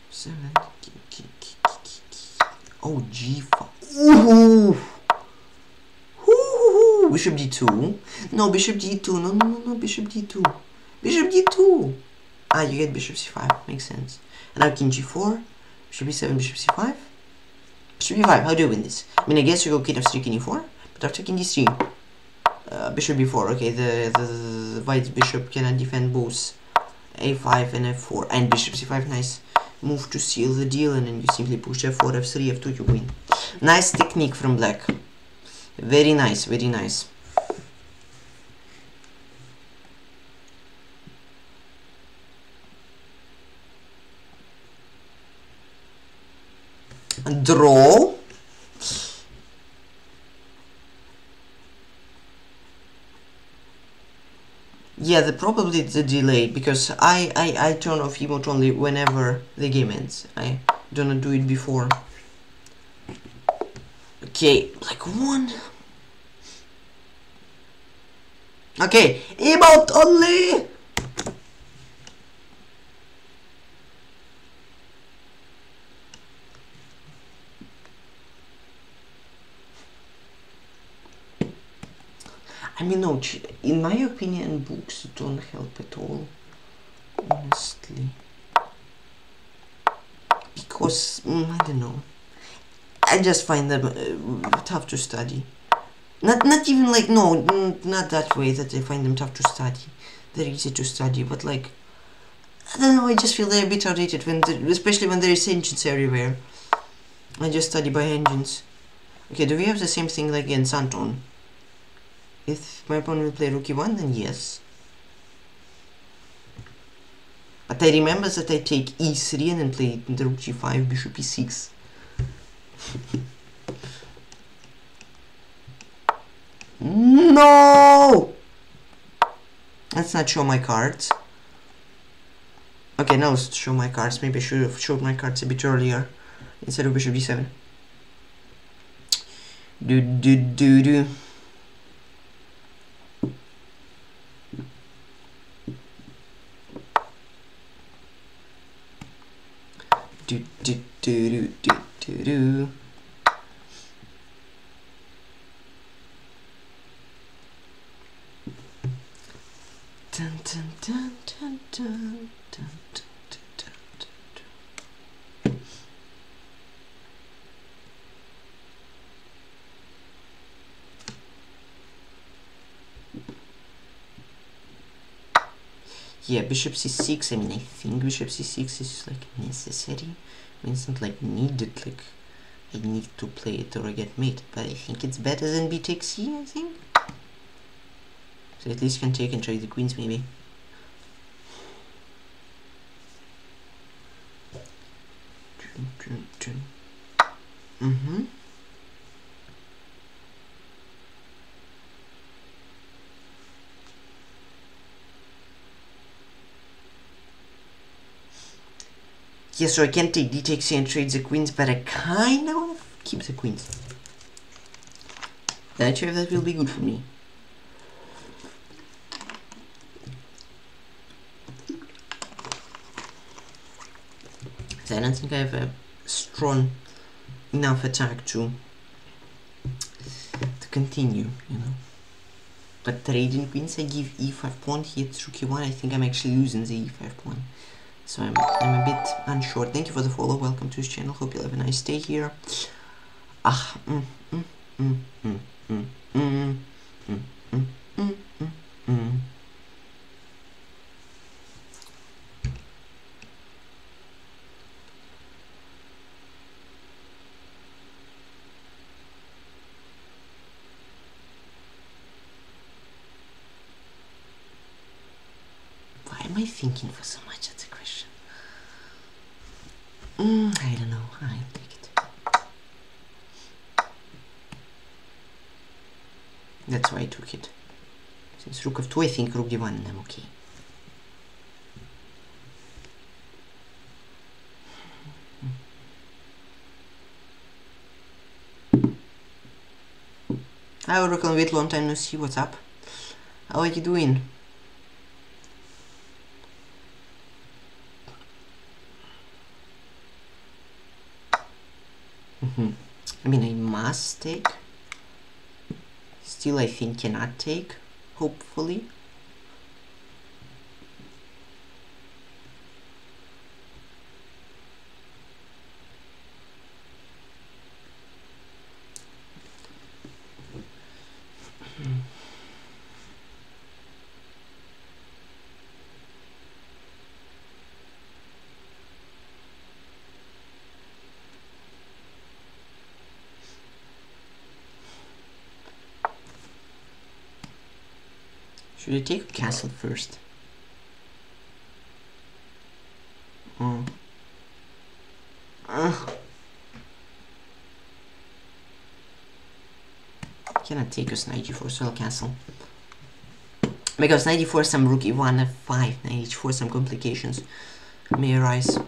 Seven. Oh, G5. Ooh. Ooh. bishop d2. No, bishop d2. No, no, no, no, bishop d2. Bishop d2. Ah, you get bishop c5. Makes sense. And now king g4. Bishop b7, bishop c5. Bishop b5. How do you win this? I mean, I guess you go king f3, king e4. But after king d3. Uh, bishop b4. Okay, the, the, the white bishop cannot defend both a5 and f4. And bishop c5. Nice move to seal the deal. And then you simply push f4, f3, f2. You win. Nice technique from black. Very nice, very nice. Draw. Yeah, the probably the delay because I, I I turn off emote only whenever the game ends. I do not do it before. Okay, like one. Okay, emote only. I mean, no, in my opinion, books don't help at all, honestly. Because, mm, I don't know. I just find them uh, tough to study. Not, not even like, no, not that way that I find them tough to study. They're easy to study, but like, I don't know, I just feel they're a bit outdated, when especially when there is engines everywhere. I just study by engines. Okay, do we have the same thing like against Anton? If my opponent will play rook e1, then yes. But I remember that I take e3 and then play the rook g5, bishop e6. no! Let's not show my cards. Okay, now let's show my cards. Maybe I should have showed my cards a bit earlier instead of bishop d7. Do do do do. Do do do do do do do. Dun dun dun dun dun dun dun yeah bishop c6 i mean i think bishop c6 is like necessary. I mean, it's not like needed like i need to play it or i get mate but i think it's better than b takes c i think. So at least can take and trade the queens maybe. Mm-hmm Yeah, so I can take d takes and trade the queens, but I kinda wanna keep the queens. Not sure if that will be good for me. I don't think I have a strong enough attack to to continue, you know. But trading queens, I give e5 pawn, here, rook e1, I think I'm actually losing the e5 pawn. So I'm, I'm a bit unsure. Thank you for the follow. Welcome to his channel. Hope you'll have a nice day here. Ah, mm, mm, mm, mm, mm, mm, mm, mm, mm, mm, mm. Why am I thinking for so much? That's a question. Mm, I don't know. I take it. That's why I took it. Since rook of 2, I think rook d1 and I'm okay. Hi wait long time no see, what's up? How are you doing? Mm -hmm. I mean, I must take Still, I think cannot take, hopefully. I take castle first? Oh. Uh. Cannot take us knight g4, so cancel. Because 94 some rook e1 f5, knight h4 some complications may arise.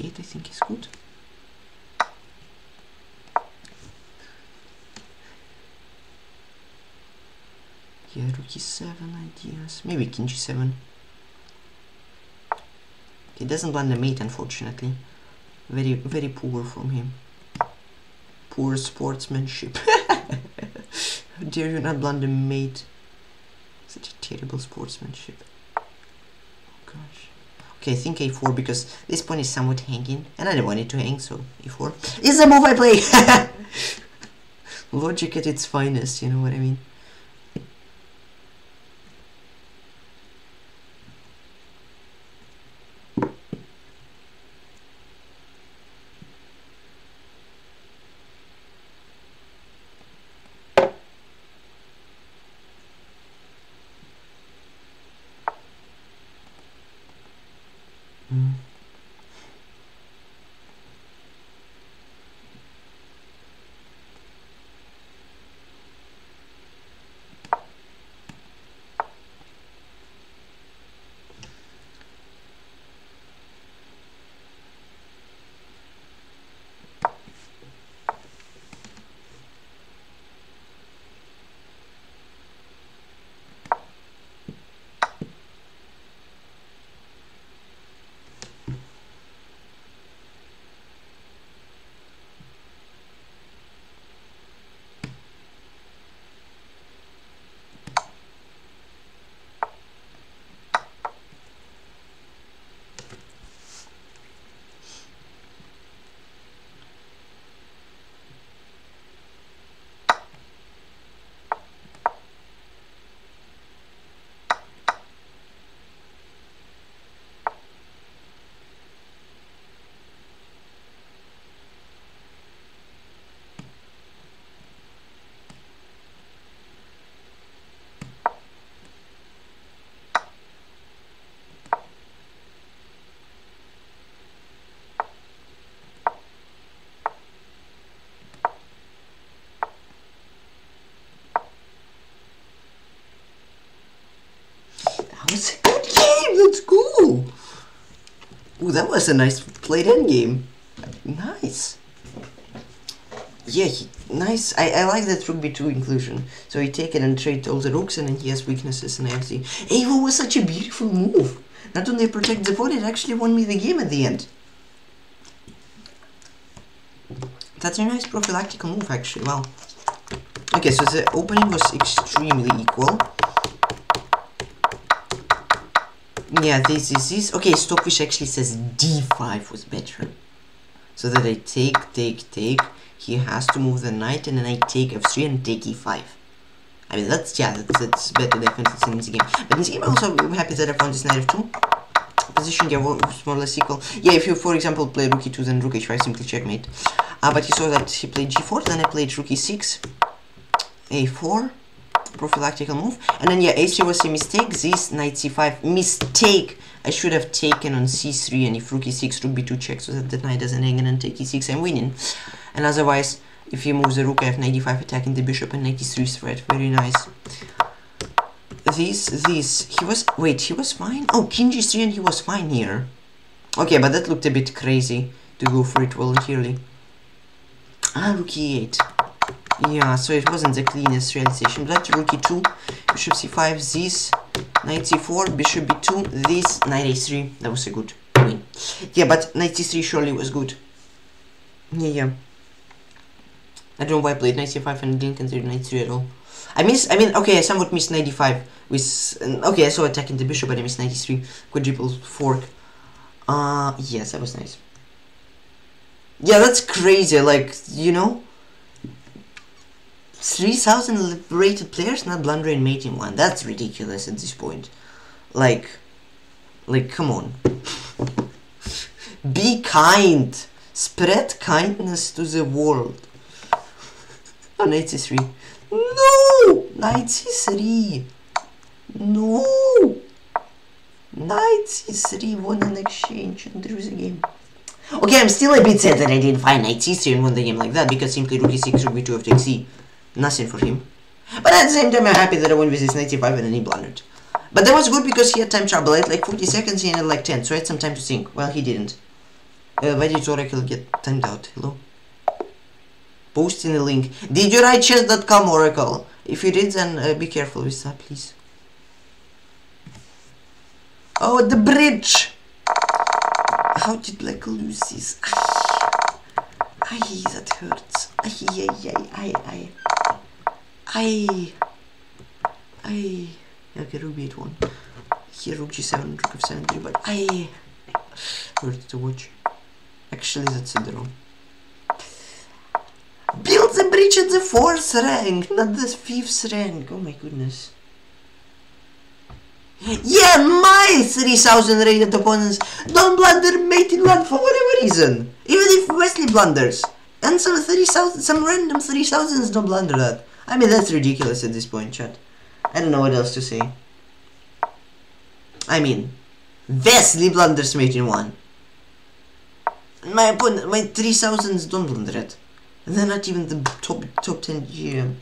8 I think is good. Yeah, rook e7 ideas. Maybe king g7. He doesn't want the mate, unfortunately. Very, very poor from him. Poor sportsmanship. *laughs* How dare you not blunder mate? Such a terrible sportsmanship. Okay, I think a4 because this pawn is somewhat hanging, and I don't want it to hang, so e4 is the move I play. Logic at its finest, you know what I mean? That was a nice played end game. Nice. Yeah, he, nice. I, I like that rook b2 inclusion. So he take it and trade all the rooks and then he has weaknesses and everything. Evo was such a beautiful move. Not only protect the board, it actually won me the game at the end. That's a nice prophylactic move actually, wow. Okay, so the opening was extremely equal. Yeah, this is this. Okay, Stockfish actually says d5 was better. So that I take, take, take. He has to move the knight, and then I take f3 and take e5. I mean, that's, yeah, that's, that's better definitely in this game. But in this game, also, I'm happy that I found this knight f2. Position, yeah, was more or less equal. Yeah, if you, for example, play rook e2, then rook h5, simply checkmate. Uh, but you saw that he played g4, then I played rook e6, a4, prophylactical move. And then yeah, a3 was a mistake. This knight c5 mistake. I should have taken on c3 and if rook e6, rook b2 checks so that the knight doesn't hang and take e6, I'm winning. And otherwise, if he moves the rook, I have knight e5 attacking the bishop and knight e3 threat. Very nice. This, this, he was, wait, he was fine? Oh, king g3 and he was fine here. Okay, but that looked a bit crazy to go for it voluntarily. Ah, rook e8. Yeah, so it wasn't the cleanest realization. Black rook e2, bishop c5, this, knight c4, bishop b2, this, knight a3. That was a good win. Yeah, but knight c3 surely was good. Yeah, yeah. I don't know why I played knight c5 and didn't consider knight 3 at all. I miss, I mean, okay, I somewhat missed 95 with, okay, I saw attacking the bishop, but I missed 93, quadruple fork. Uh, yes, that was nice. Yeah, that's crazy, like, you know? 3,000 rated players not blundering mating one. That's ridiculous at this point. Like, like, come on. Be kind. Spread kindness to the world. Oh, 93. No! Knight c3. No! Knight c3 won an exchange and is a game. Okay, I'm still a bit sad that I didn't find knight c3 and won the game like that because simply rook e6, rook b2 of f c. Nothing for him. But at the same time, I'm happy that I won with his 95 and then he blundered. But that was good because he had time trouble. I had like 40 seconds, he had like 10, so I had some time to think. Well, he didn't. Uh, why did Oracle get timed out? Hello? Posting a link. Did you write chess.com Oracle? If you did, then uh, be careful with that, please. Oh, the bridge! How did Black lose this? Ay, that hurts. Ay, ay, ay, ay, ay. Ay. Ay. Okay, rook b8 Here, rook g7, rook f7, 3, but ay. Hurts to watch. Actually, that's a draw. Build the bridge at the fourth rank, not the fifth rank. Oh my goodness. Yeah, my 3000 rated opponents don't blunder mating one for whatever reason. Even if Wesley blunders. And some 30,000, some random 3000s don't blunder that. I mean, that's ridiculous at this point, chat. I don't know what else to say. I mean, Wesley blunders mating one. My opponent, my 3000s don't blunder it. They're not even the top top 10 GM.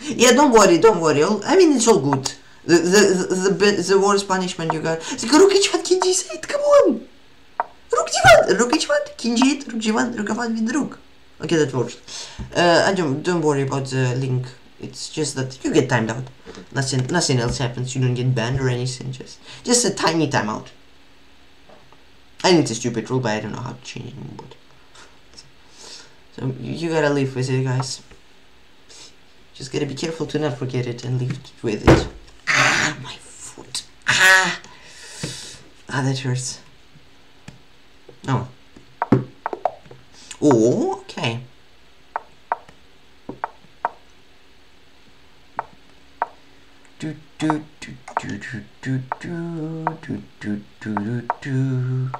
Yeah, don't worry, don't worry. I mean, it's all good. The the the the, the worst punishment you got. Rook h1, king g8, come on! Rook g1, rook h1, king g8, rook g1, rook f1 with rook. Okay, that works. Uh, I don't don't worry about the link. It's just that you get timed out. Nothing nothing else happens. You don't get banned or anything. Just just a tiny timeout. I it's a stupid rule, but I don't know how to change it. But so you gotta live with it, guys. Just gotta be careful to not forget it and live with it. Ah, my foot. Ah, ah, that hurts. Oh. Oh, okay. Do do do do do do do do do do do.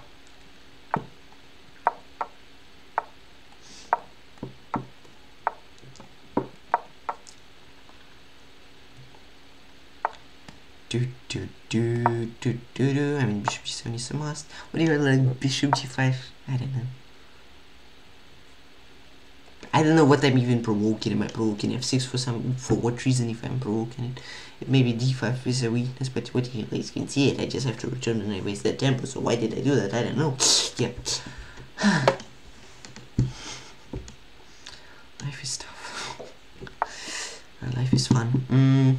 do do do do do do. I mean, bishop g7 is a must. What do you like bishop g5? I don't know. I don't know what I'm even provoking. Am I provoking f6 for some for what reason? If I'm provoking it, it may d5 is a weakness, but what you guys can see it. I just have to return and I waste that tempo. So why did I do that? I don't know. *sighs* Yeah. *sighs* Life is tough. *laughs* Life is fun. Mm.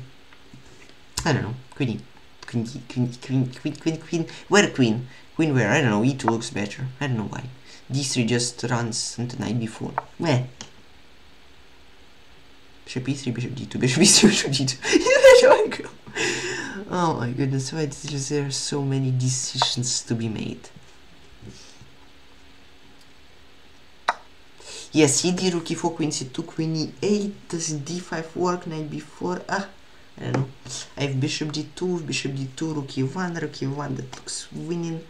I don't know. Queen, queen, queen, queen, queen, queen, queen. Where queen? Queen where? I don't know. E2 looks better. I don't know why. D3 just runs into knight b4. Meh. Bishop e3, bishop d2, bishop *laughs* e3, bishop d2. *laughs* There I go. Oh my goodness, why is there so many decisions to be made? Yes, cd rook e4, queen c2, queen e8, does d5 work, knight b4, ah. I don't know. I have bishop d2, bishop d2, rook e1, rook e1, that looks winning.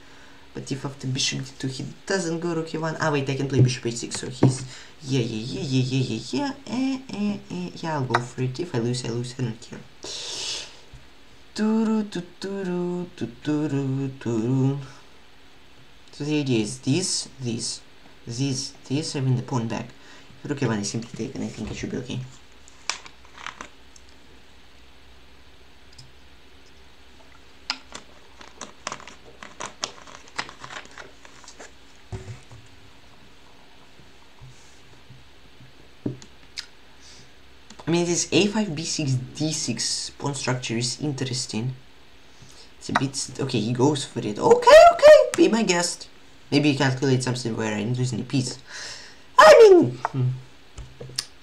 But if after bishop d2 he doesn't go rook e1, ah wait, I can play bishop h6, so he's, yeah, yeah, yeah, yeah, yeah, yeah, yeah, eh, eh, eh, yeah, I'll go for it. If I lose, I lose, I don't care. So the idea is this, this, this, this, I mean the pawn back. Rook e1 is simply taken, I think it should be okay. I mean, this a5, b6, d6 pawn structure is interesting. It's a bit... Okay, he goes for it. Okay, okay, be my guest. Maybe you calculate something where I'm losing a piece. I mean... Hmm.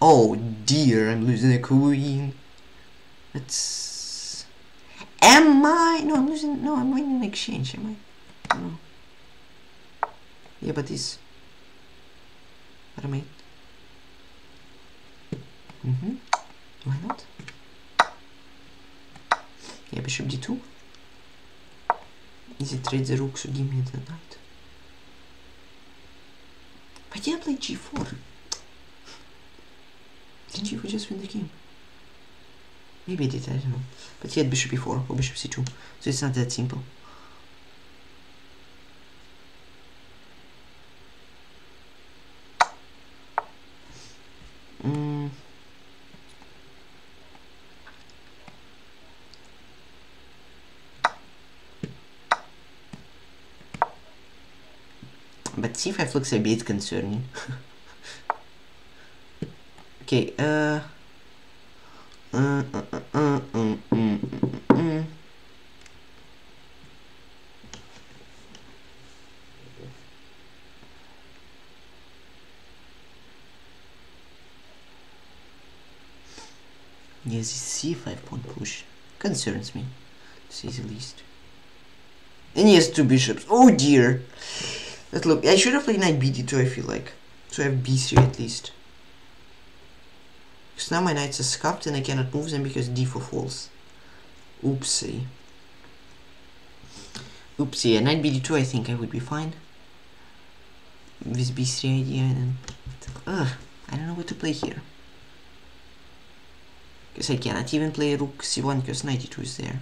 Oh dear, I'm losing a queen. That's... Am I? No, I'm losing... No, I'm winning an exchange, am I? No. Yeah, but this... What am I? Mm-hmm. Why not? Yeah, bishop d2. Easy trade the rook, so give me the knight. But yeah, play g4. Did g4 just win the game? Maybe it did, I don't know. But he had bishop e4 or bishop c2, so it's not that simple. But c5 looks a bit concerning. *laughs* okay, uh... Uh, uh, uh, uh, uh, uh, uh. Yes, c5 pawn push concerns me, to say the least. And has two bishops. Oh dear! But look, I should have played knight bd2, I feel like. So I have b3 at least. Because now my knights are scuffed and I cannot move them because d4 falls. Oopsie. Oopsie, knight bd2 I think I would be fine. With b3 idea and then... Ugh, I don't know what to play here. Because I cannot even play rook c1 because knight e2 is there.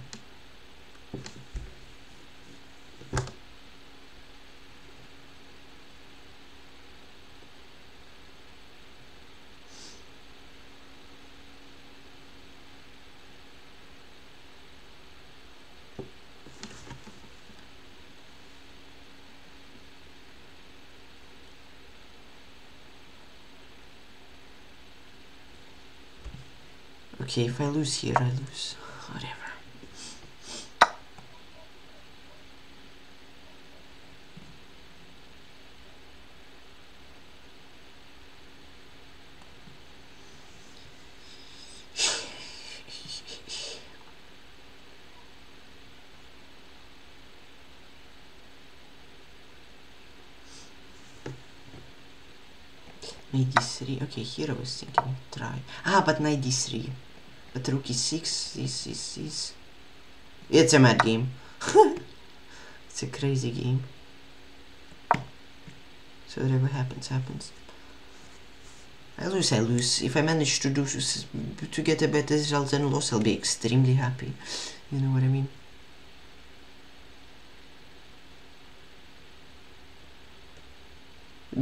Okay, if I lose here, I lose. Whatever. Knight d3. Okay, here I was thinking try. Ah, but knight d3. But rook e6 is is is. It's a mad game. *laughs* it's a crazy game. So whatever happens, happens. I lose, I lose. If I manage to do to get a better result than loss, I'll be extremely happy. You know what I mean?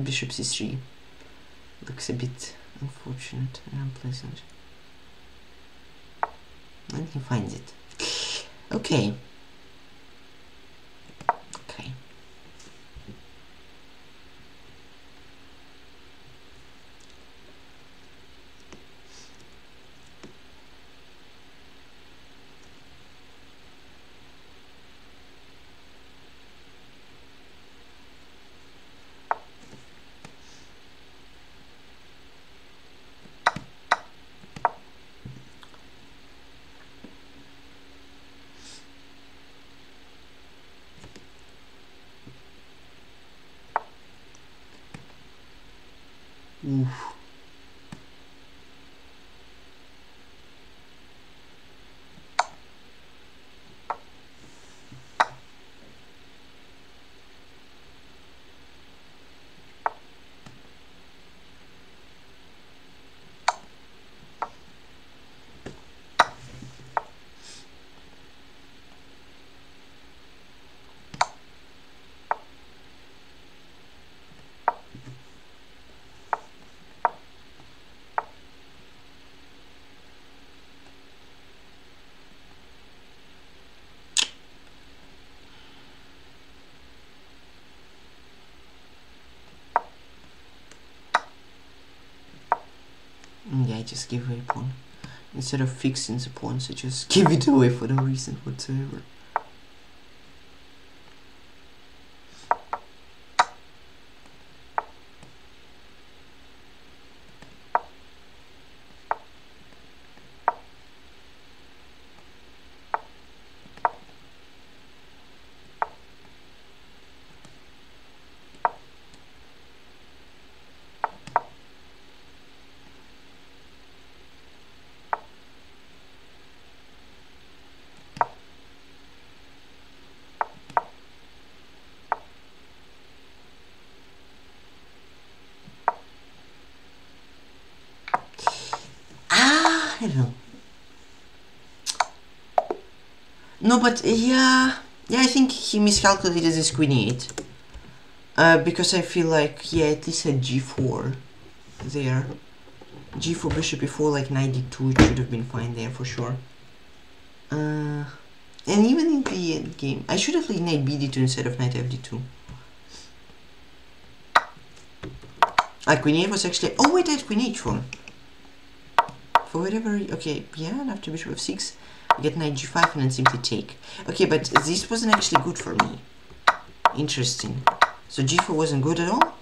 Bishop c3 looks a bit unfortunate and unpleasant. And he finds it. Okay. Oof. Mm, yeah, just give away a pawn. Instead of fixing the pawns, I just *laughs* give it away for no reason whatsoever. I don't know. No, but yeah, yeah, I think he miscalculated his queen 8. Uh, because I feel like, yeah, at least had g4 there. g4 bishop before like 92, it should have been fine there for sure. Uh, and even in the end game, I should have played knight bd2 instead of knight fd2. Ah, queen 8 was actually, oh wait, I had queen h4 for whatever okay yeah and after bishop f6 I get knight g5 and then simply take. Okay but this wasn't actually good for me. Interesting. So g4 wasn't good at all?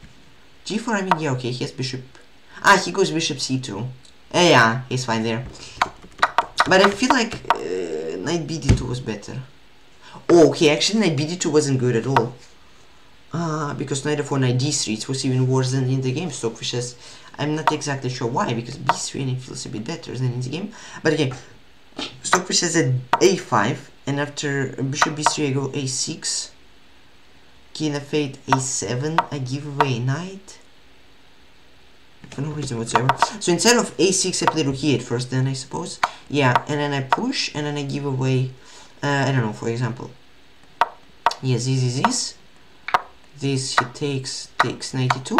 G4 I mean yeah okay he has bishop. Ah he goes bishop c2 eh, yeah he's fine there. But I feel like uh, knight bd2 was better. Oh okay actually knight bd2 wasn't good at all. Uh, because knight f4 knight d3 it was even worse than in the game Stockfish says I'm not exactly sure why, because b3 and it feels a bit better than in the game. But again, Stockfish says at a5, and after bishop b3 I go a6, king f8, a7, I give away knight. For no reason whatsoever. So instead of a6 I play rook e8 first then I suppose. Yeah, and then I push, and then I give away, uh, I don't know, for example. Yes, this is this. This he takes, takes 92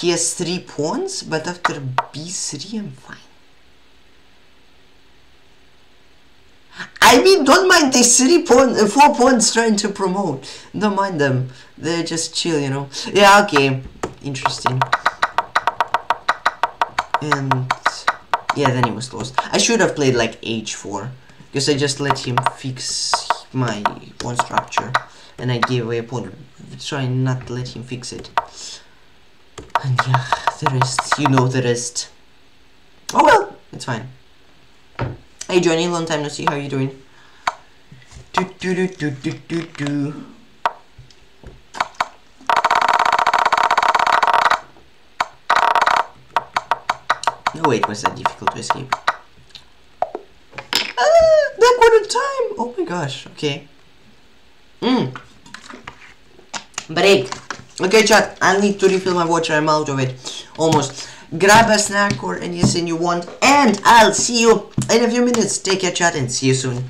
he has three pawns, but after b3 I'm fine. I mean, don't mind these three pawn, uh, four pawns trying to promote. Don't mind them. They're just chill, you know. Yeah, okay. Interesting. And yeah, then he was lost. I should have played like h4 because I just let him fix my pawn structure, and I gave away a pawn, trying not to let him fix it. And yeah, the rest, you know the rest. Oh well, it's fine. Hey Johnny, long time no see, how you doing? Do do do do do do do. No wait, was that difficult to escape? Ah, that one time! Oh my gosh, okay. Mmm. Break. Okay, chat, I need to refill my water. I'm out of it. Almost. Grab a snack or anything you want. And I'll see you in a few minutes. Take care, chat, and see you soon.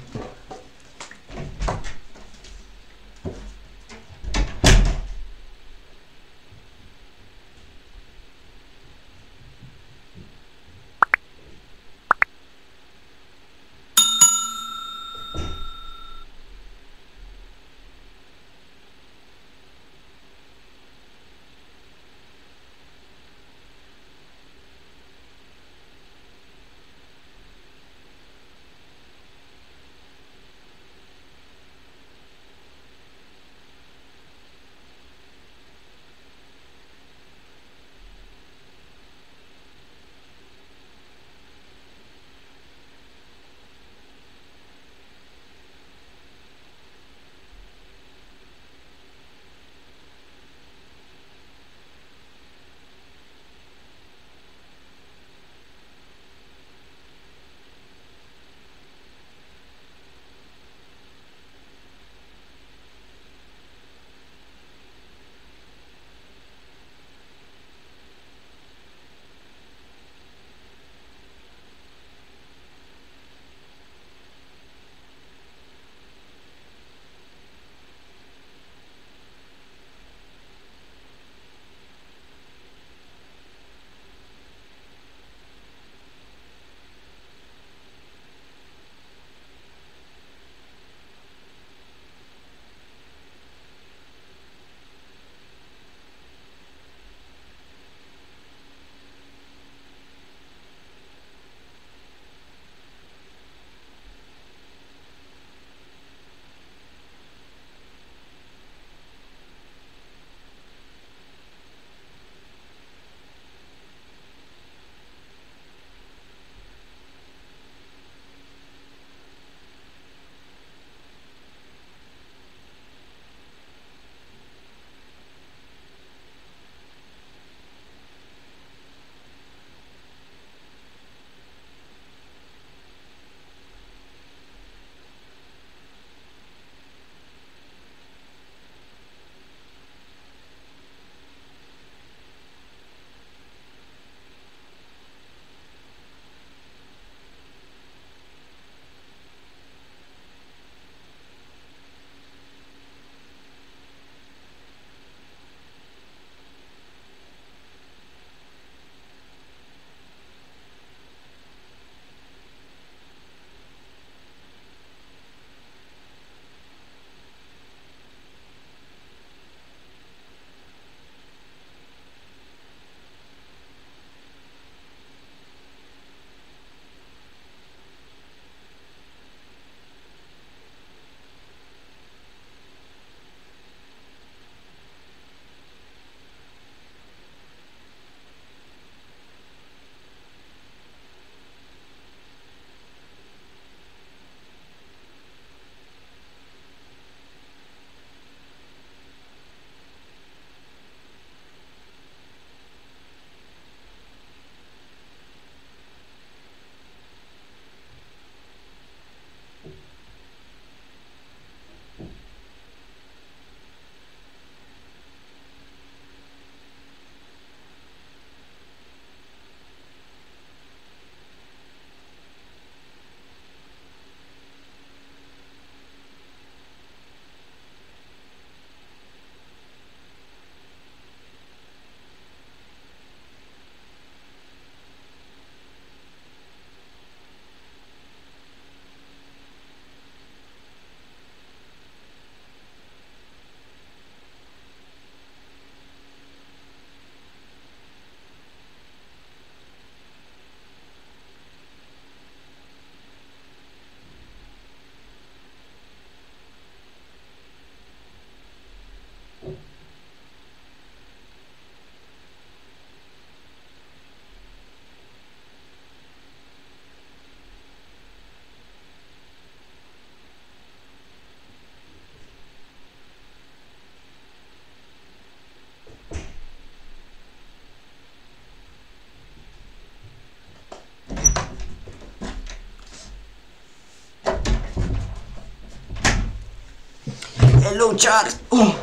Hello, chat. Oh.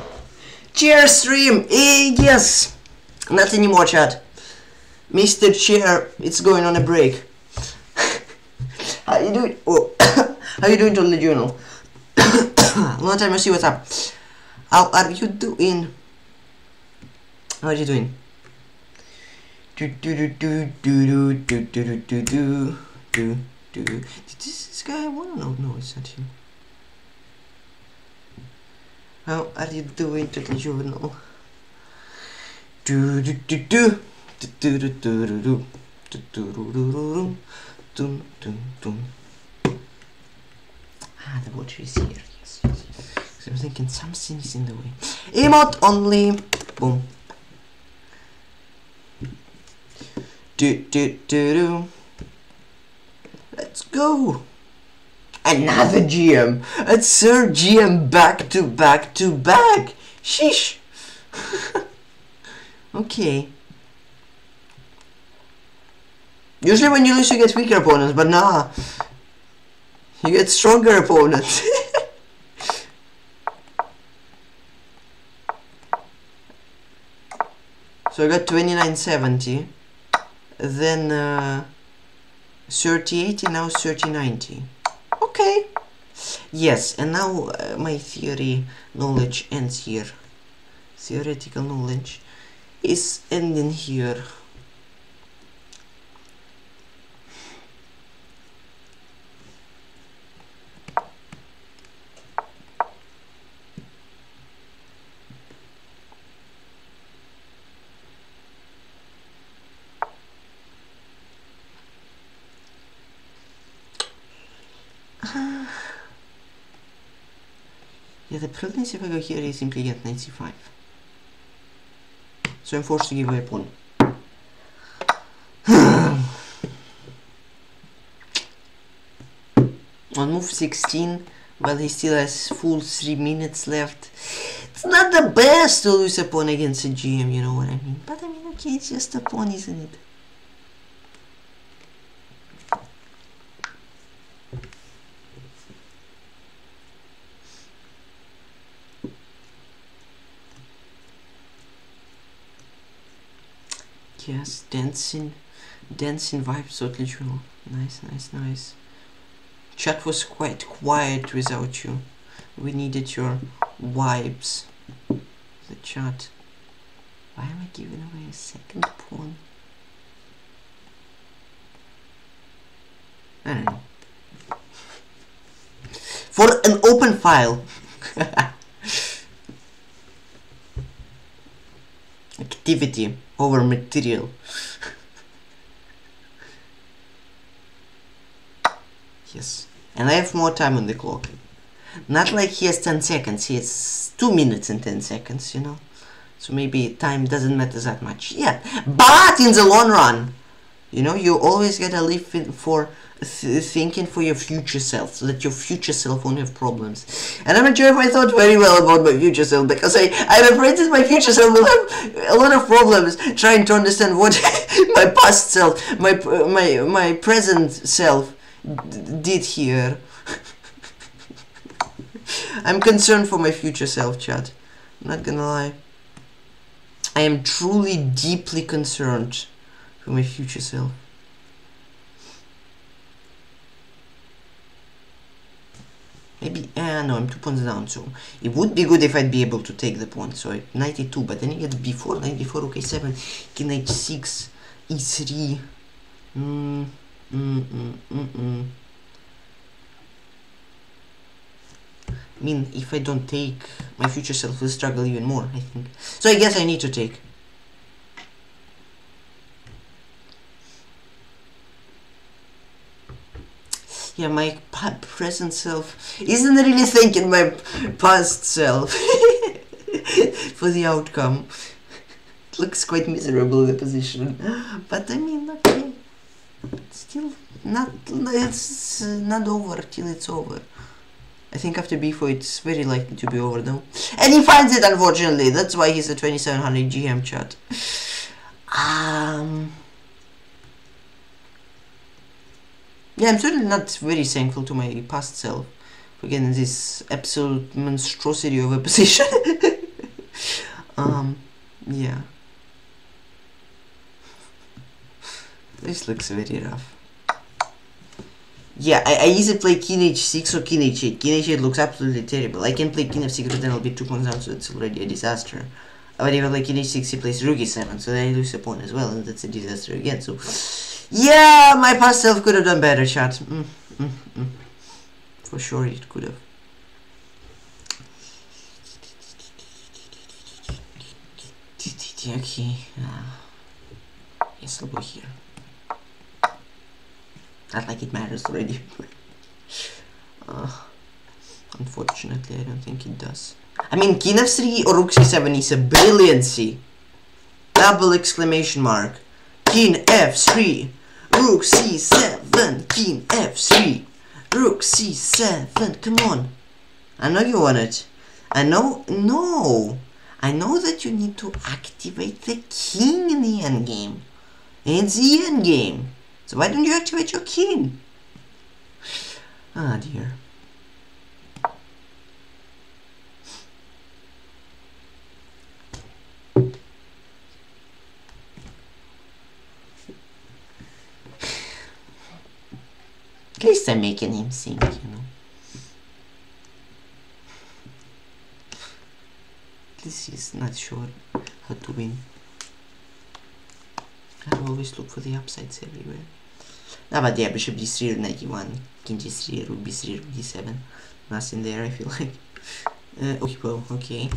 Chair stream. Eh, yes. Not anymore, chat. Mr. Chair, it's going on a break. How you doing? Oh, how you doing, to the journal? Long time no see. What's up? How are you doing? How are you doing? Do do do do do do do do do do do do. This guy want? No, no, it's not him. How are you doing, to the journal? Do do do do do do do do do do do do do do do do do Ah, the water is here. Yes, yes. So I'm thinking something is in the way. Emote only. Boom. Do do do do. Let's go. Another GM. It's Sir GM back to back to back. Sheesh. *laughs* okay. Usually when you lose you get weaker opponents, but nah. You get stronger opponents. *laughs* so I got 2970. Then uh, 3080, now 3090. Okay. Yes, and now uh, my theory knowledge ends here. Theoretical knowledge is ending here. Yeah, the probability if I go here is simply get 95. So I'm forced to give away a pawn. On move 16, while he still has full 3 minutes left. It's not the best to lose a pawn against a GM, you know what I mean? But I mean, okay, it's just a pawn, isn't it? Yes, dancing, dancing vibes totally true. Nice, nice, nice. Chat was quite quiet without you. We needed your vibes. The chat. Why am I giving away a second pawn? I don't know. For an open file. *laughs* Activity over material. yes. And I have more time on the clock. Not like he has 10 seconds, he has 2 minutes and 10 seconds, you know. So maybe time doesn't matter that much yet. But in the long run, you know, you always gotta live for thinking for your future self, so that your future self won't have problems. And I'm not sure if I thought very well about my future self, because I, I'm afraid that my future self will have a lot of problems trying to understand what *laughs* my past self, my, my, my present self did here. *laughs* I'm concerned for my future self, Chad. I'm not gonna lie. I am truly deeply concerned for my future self. Maybe, uh, no, I'm two points down, so it would be good if I'd be able to take the point. So 92, but then he gets before 94, okay, 7, king h6, e3. Mm, mm, mm, mm, mm. I mean, if I don't take, my future self will struggle even more, I think. So I guess I need to take. Yeah, my present self isn't really thinking my past self *laughs* for the outcome. It looks quite miserable the position, but I mean, okay, still not. It's not over till it's over. I think after b4 it's very likely to be over though. And he finds it unfortunately. That's why he's a 2700 GM chat. Um. Yeah, I'm certainly not very thankful to my past self for getting this absolute monstrosity of a *laughs* position. um, yeah. This looks very rough. Yeah, I, I easily play king h6 or king h8. King h8 looks absolutely terrible. I can play king f6 but then I'll be 2 pawns down, so it's already a disaster. But if I play king h6, he plays rook e7, so then I lose a pawn as well, and that's a disaster again. So, yeah, my past self could have done better, chat. Mm, mm, mm. For sure it could have. Okay, uh, yes, I'll go here. Not like it matters already. *laughs* uh, unfortunately, I don't think it does. I mean, king f3 or rook c7 is a brilliancy. Double exclamation mark. King f3, rook c7, king f3, rook c7. Come on. I know you want it. I know, no. I know that you need to activate the king in the endgame. It's the endgame. So why don't you activate your king? Ah dear. At least I'm making him think, you know. At least he's not sure how to win. I always look for the upsides everywhere. Ah, but yeah, bishop d3, knight e1, king g3, rook b3, rook d7. Nothing there, I feel like. *laughs* Uh, okay, well, okay.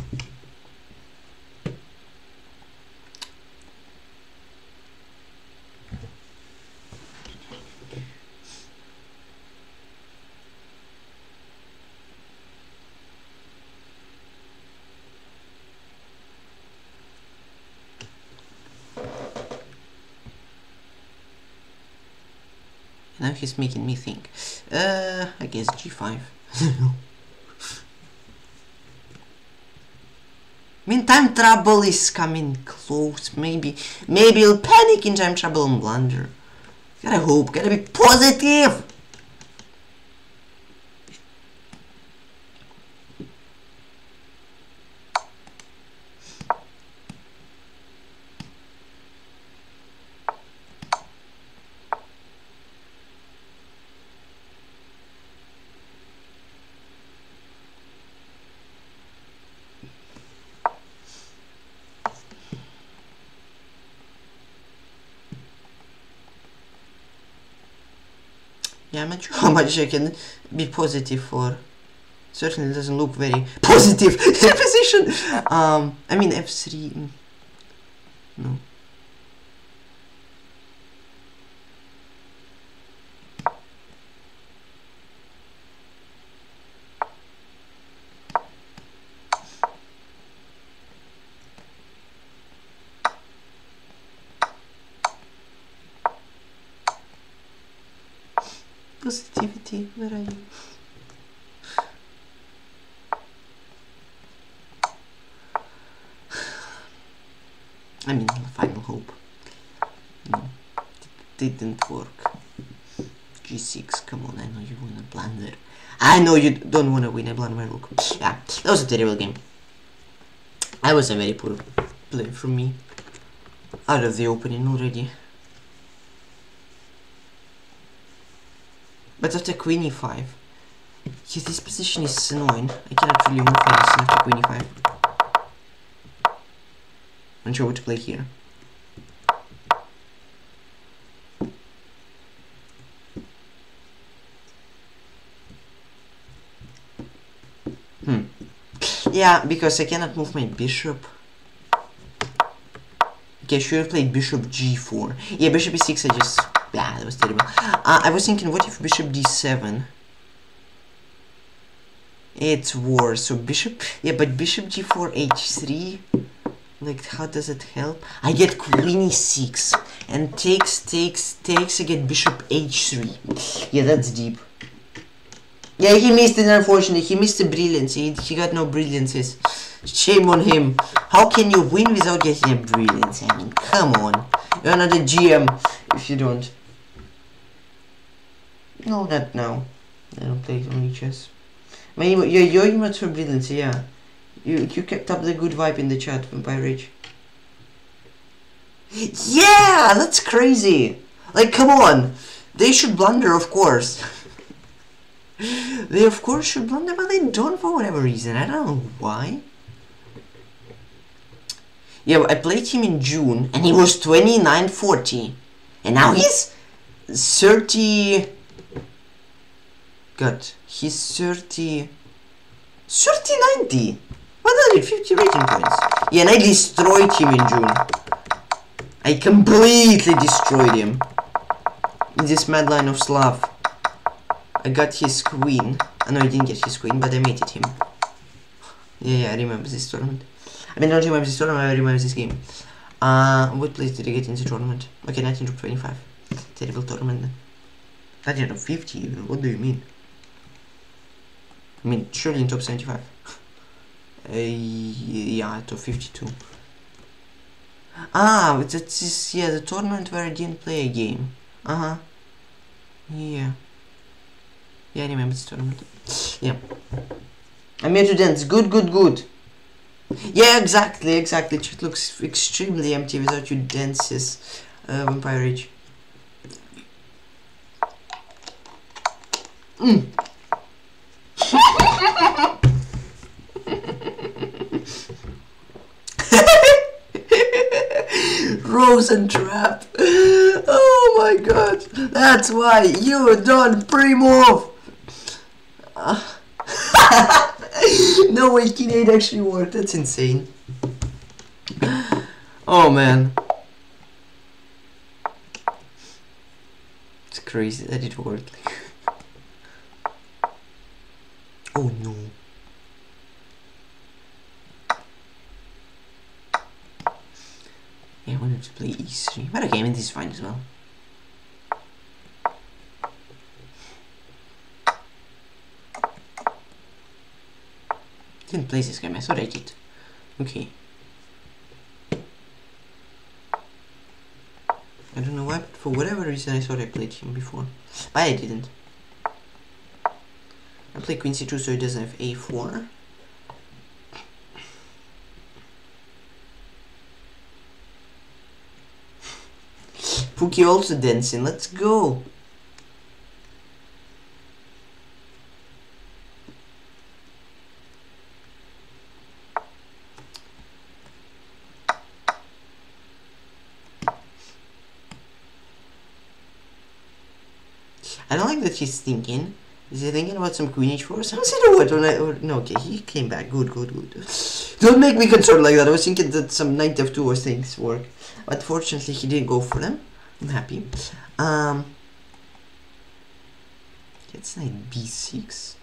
He's making me think. Uh, I guess g5. *laughs* Meantime trouble is coming close. Maybe, maybe you'll panic in time trouble and blunder. Gotta hope. Gotta be positive. Yeah, I'm not sure how much I can be positive for. Certainly doesn't look very positive *laughs* position. Um, I mean f3. mm, No. Are you? I mean, final hope. No, it didn't work. G6, come on, I know you wanna blunder. I know you don't wanna win a blunder, look. Yeah, that was a terrible game. I was a very poor play from me. Out of the opening already. But after queen e5, yeah, this position is annoying. I cannot really move anything after queen e5. I'm sure what to play here. Hmm. Yeah, because I cannot move my bishop. Okay, I should have played bishop g4. Yeah, bishop e6 I just... Yeah, that was terrible. Uh, I was thinking, what if bishop d7? It's war, so bishop... Yeah, but bishop g4 h3... Like, how does it help? I get queen e6. And takes, takes, takes, I get bishop h3. Yeah, that's deep. Yeah, he missed it, unfortunately. He missed the brilliance. He, he got no brilliances. Shame on him. How can you win without getting a brilliance? I mean, come on. You're not a GM if you don't. No, that now. I don't play only chess. My emo your, your emotes were brilliant, so yeah. You you kept up the good vibe in the chat, Vampire Rage. Yeah, that's crazy. Like, come on. They should blunder, of course. *laughs* they of course should blunder, but they don't for whatever reason. I don't know why. Yeah, I played him in June, and he was 2940. And now he's 30... God, he's 30... 3090! 150 rating points. Yeah, and I destroyed him in June. I completely destroyed him. In this mad line of Slav. I got his queen. I know I didn't get his queen, but I mated him. Yeah, yeah, I remember this tournament. I mean, I don't remember this tournament, I remember this game. Uh, what place did I get in the tournament? Okay, 19 25. Terrible tournament then. 19 to 50 even, what do you mean? I mean, surely in top 75. *laughs* uh, yeah, top 52. Ah, that's this yeah, the tournament where I didn't play a game. Uh-huh. Yeah. Yeah, I remember this tournament. *sighs* Yeah. I'm here to dance. Good, good, good. Yeah, exactly, exactly. It looks extremely empty without you dances, uh, Vampire Rage. Mm. *laughs* Rosen trap. Oh my god. That's why you don't pre-move. Uh. *laughs* no way, Kinect actually worked. That's insane. Oh man. It's crazy that it worked. Oh no. Yeah, I wanted to play e3. But okay, I mean, this is fine as well. Didn't play this game, I thought I did. Okay. I don't know why, but for whatever reason I thought I played him before. But I didn't. I play queen c2 so it doesn't have a4. Pookie also dancing, let's go! I don't like that he's thinking. Is he thinking about some queen h4 something or what? When I, or, no, okay, he came back. Good, good, good. Don't make me concerned like that. I was thinking that some knight f2 was things work. But fortunately, he didn't go for them. I'm happy. Um, it's knight b6.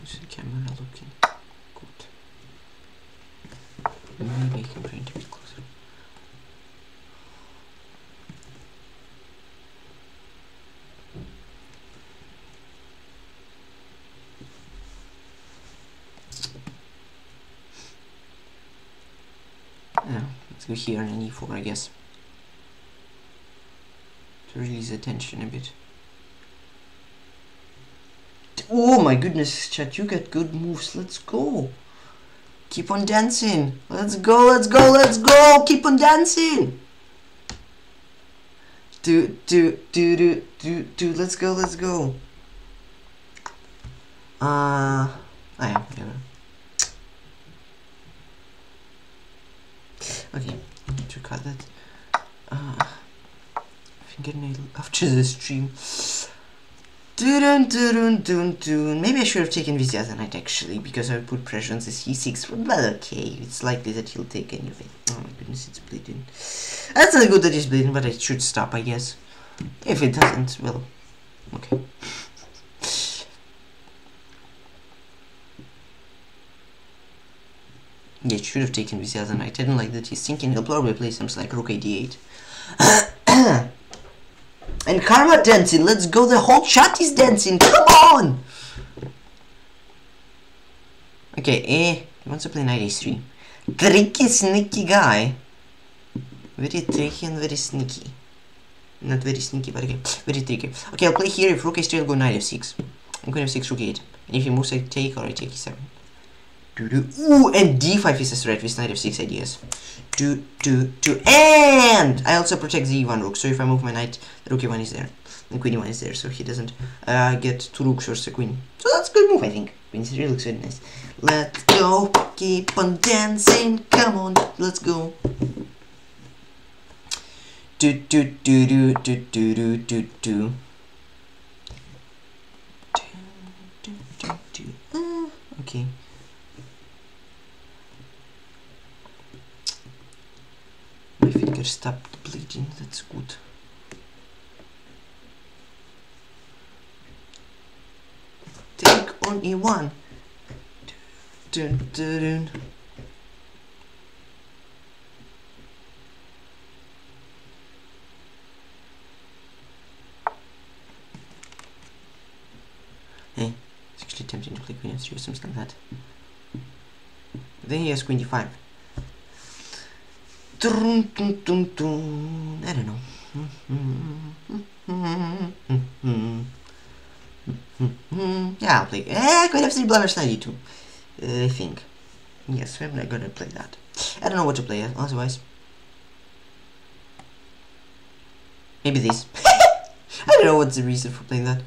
How's the camera looking? Good. Maybe I can bring it a bit closer. Yeah, let's go here and an e4 I guess. To release the tension a bit. Oh my goodness, chat, you got good moves. Let's go. Keep on dancing. Let's go, let's go, let's go. Keep on dancing. Do, do, do, do, do, do. Let's go, let's go. Uh, I am, whatever. Okay, That. Uh, fingernail after the stream. Dun, dun, dun, dun. Maybe I should have taken this the other night actually, because I would put pressure on the c6, but okay, it's likely that he'll take anyway. Oh my goodness, it's bleeding. That's not good that he's bleeding, but it should stop, I guess. If it doesn't, well, okay. Yeah, should have taken this the other night. I didn't like that he's thinking he'll probably play something like rook a8. *coughs* and Karma dancing, let's go, the whole chat is dancing, come on! Okay, eh, he wants to play knight a3. Tricky, sneaky guy. Very tricky and very sneaky. Not very sneaky, but okay, very tricky. Okay, I'll play here, if rook a3, I'll go knight f6. I'm going to f6, rook a8. And if he moves, I take, or I take e7. Ooh, and d5 is a threat with knight f6 ideas. Do, do, do, and I also protect the e1 rook, so if I move my knight, the rook e1 is there. And queen e1 is there, so he doesn't uh, get two rooks or a queen. So that's a good move, I think. Queen e3 looks very nice. Let's go, keep on dancing, come on, let's go. Do, do, do, do, do, do, do, do, do. Do, do, do, uh, okay. My finger stopped bleeding, that's good. Take on E1. Dun, dun, dun. Hey, it's actually tempting to play queen f3 or something like that. Then he has queen d5. Dun, dun, dun, dun. I don't know. Yeah, I'll play. Eh, queen f3 blemish 92. Uh, I think. Yes, I'm not gonna play that. I don't know what to play otherwise. Maybe this. *laughs* I don't know what's the reason for playing that.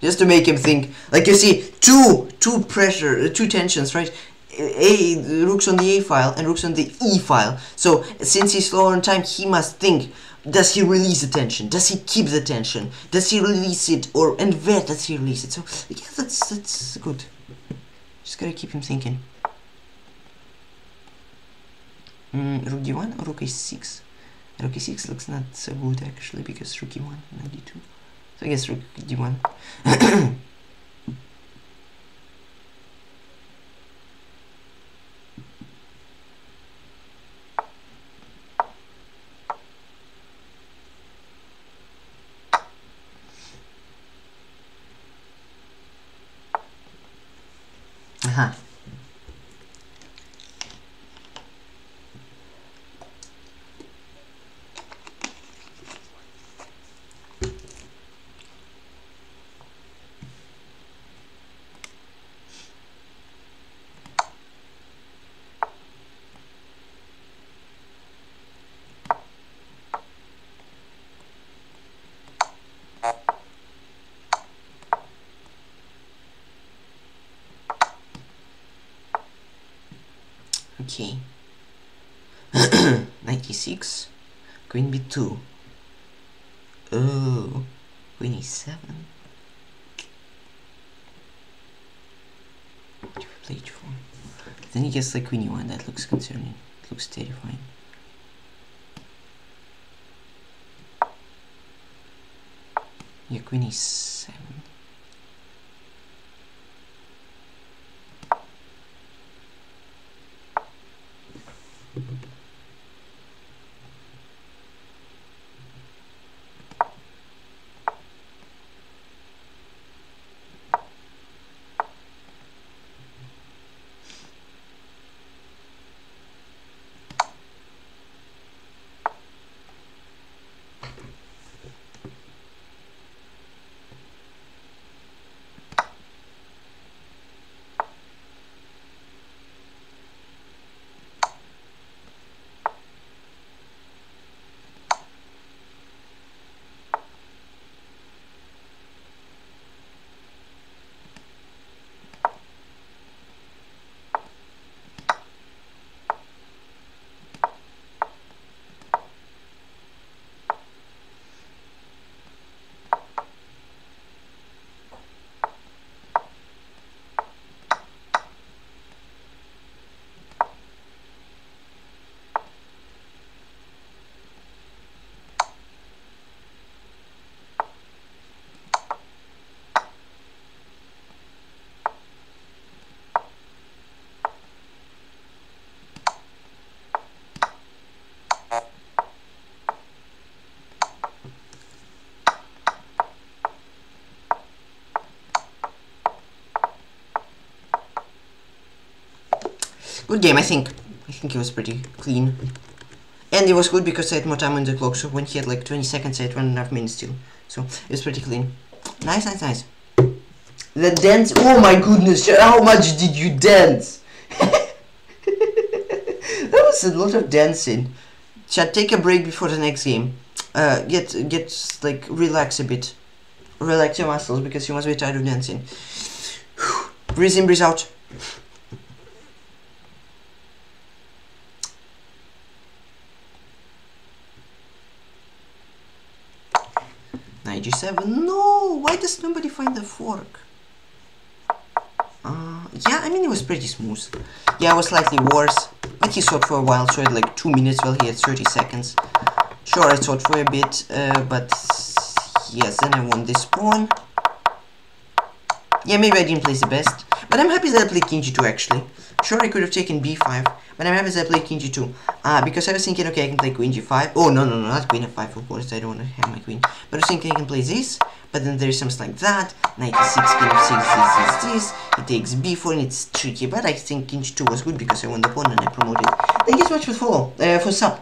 Just to make him think. Like you see, two two pressure, uh, two tensions, right? A, rooks on the A file and rooks on the E file. So since he's slower on time, he must think: Does he release the tension? Does he keep the tension? Does he release it? Or and where does he release it? So yeah, that's that's good. Just gotta keep him thinking. Mm, rook d1 or rook a6? Rook a6 looks not so good actually because rook e1 and d2. So I guess rook d1. *coughs* *clears throat* 96 queen b2 oh queen e7 play h4 then he gets like queen e1 that looks concerning. It looks terrifying. Yeah queen e7 Good game, I think. I think it was pretty clean. And it was good because I had more time on the clock, so when he had like 20 seconds, I had one and a half minutes still. So it was pretty clean. Nice, nice, nice. The dance, oh my goodness, how much did you dance? *laughs* that was a lot of dancing. Shall take a break before the next game. Uh, get, get, like, relax a bit. Relax your muscles because you must be tired of dancing. breathe in, breathe out. 97. No! Why does nobody find the fork? Uh, yeah, I mean it was pretty smooth. Yeah, it was slightly worse. But he thought for a while, so it like 2 minutes while he had 30 seconds. Sure, I thought for a bit, uh, but yes, then I won this pawn. Yeah, maybe I didn't place the best. But I'm happy that I played king g2 actually. Sure, I could have taken b5, but I'm happy that I played king g2. Uh, because I was thinking, okay, I can play queen g5. Oh, no, no, no, not queen f5, of course. I don't want to have my queen. But I was thinking I can play this, but then there's something like that. Knight e6, king f6, this, this, this. It takes b4, and it's tricky. But I think king g2 was good because I won the pawn and I promoted. Thank you so much for follow, uh, for sub.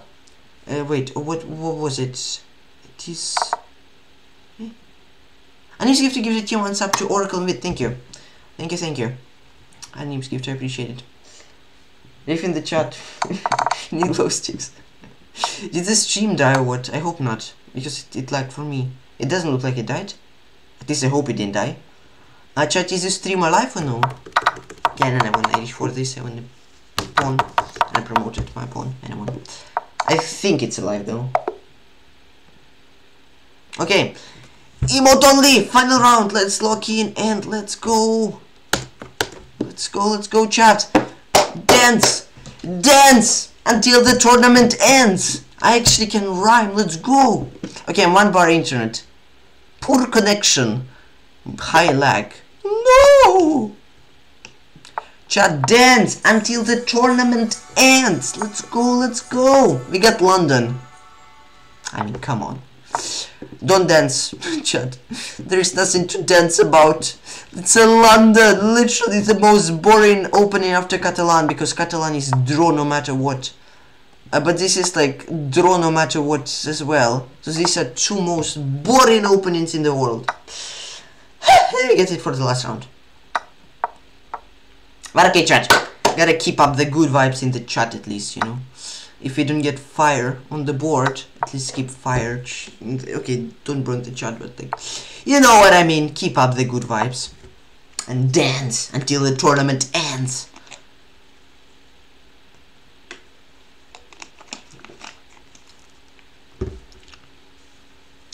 Uh, wait, what, what was it? It is... Eh? I need to give to give the team one sub to Oracle with. Thank you. Thank you, thank you. I need to give to appreciate it. Leave in the chat. *laughs* Need glow sticks. Did the stream die or what? I hope not. Because it, it lagged for me. It doesn't look like it died. At least I hope it didn't die. Uh, chat, is the stream alive or no? Yeah, and I won 84 this, I won the pawn. And I promoted my pawn and I won. I think it's alive though. Okay. Emote only! Final round! Let's lock in and let's go! Let's go, let's go, chat! Dance! Dance! Until the tournament ends! I actually can rhyme, let's go! Okay, one bar internet. Poor connection. High lag. No! Chat dance until the tournament ends. Let's go, let's go. We got London. I mean, come on. Don't dance, *laughs* Chad. There is nothing to dance about. It's a London, literally the most boring opening after Catalan because Catalan is draw no matter what. Uh, but this is like draw no matter what as well. So these are two most boring openings in the world. *sighs* Let me get it for the last round. But okay, chat. Gotta keep up the good vibes in the chat at least, you know if we don't get fire on the board, at least keep fire. Okay, don't burn the chat, but like, you know what I mean. Keep up the good vibes and dance until the tournament ends.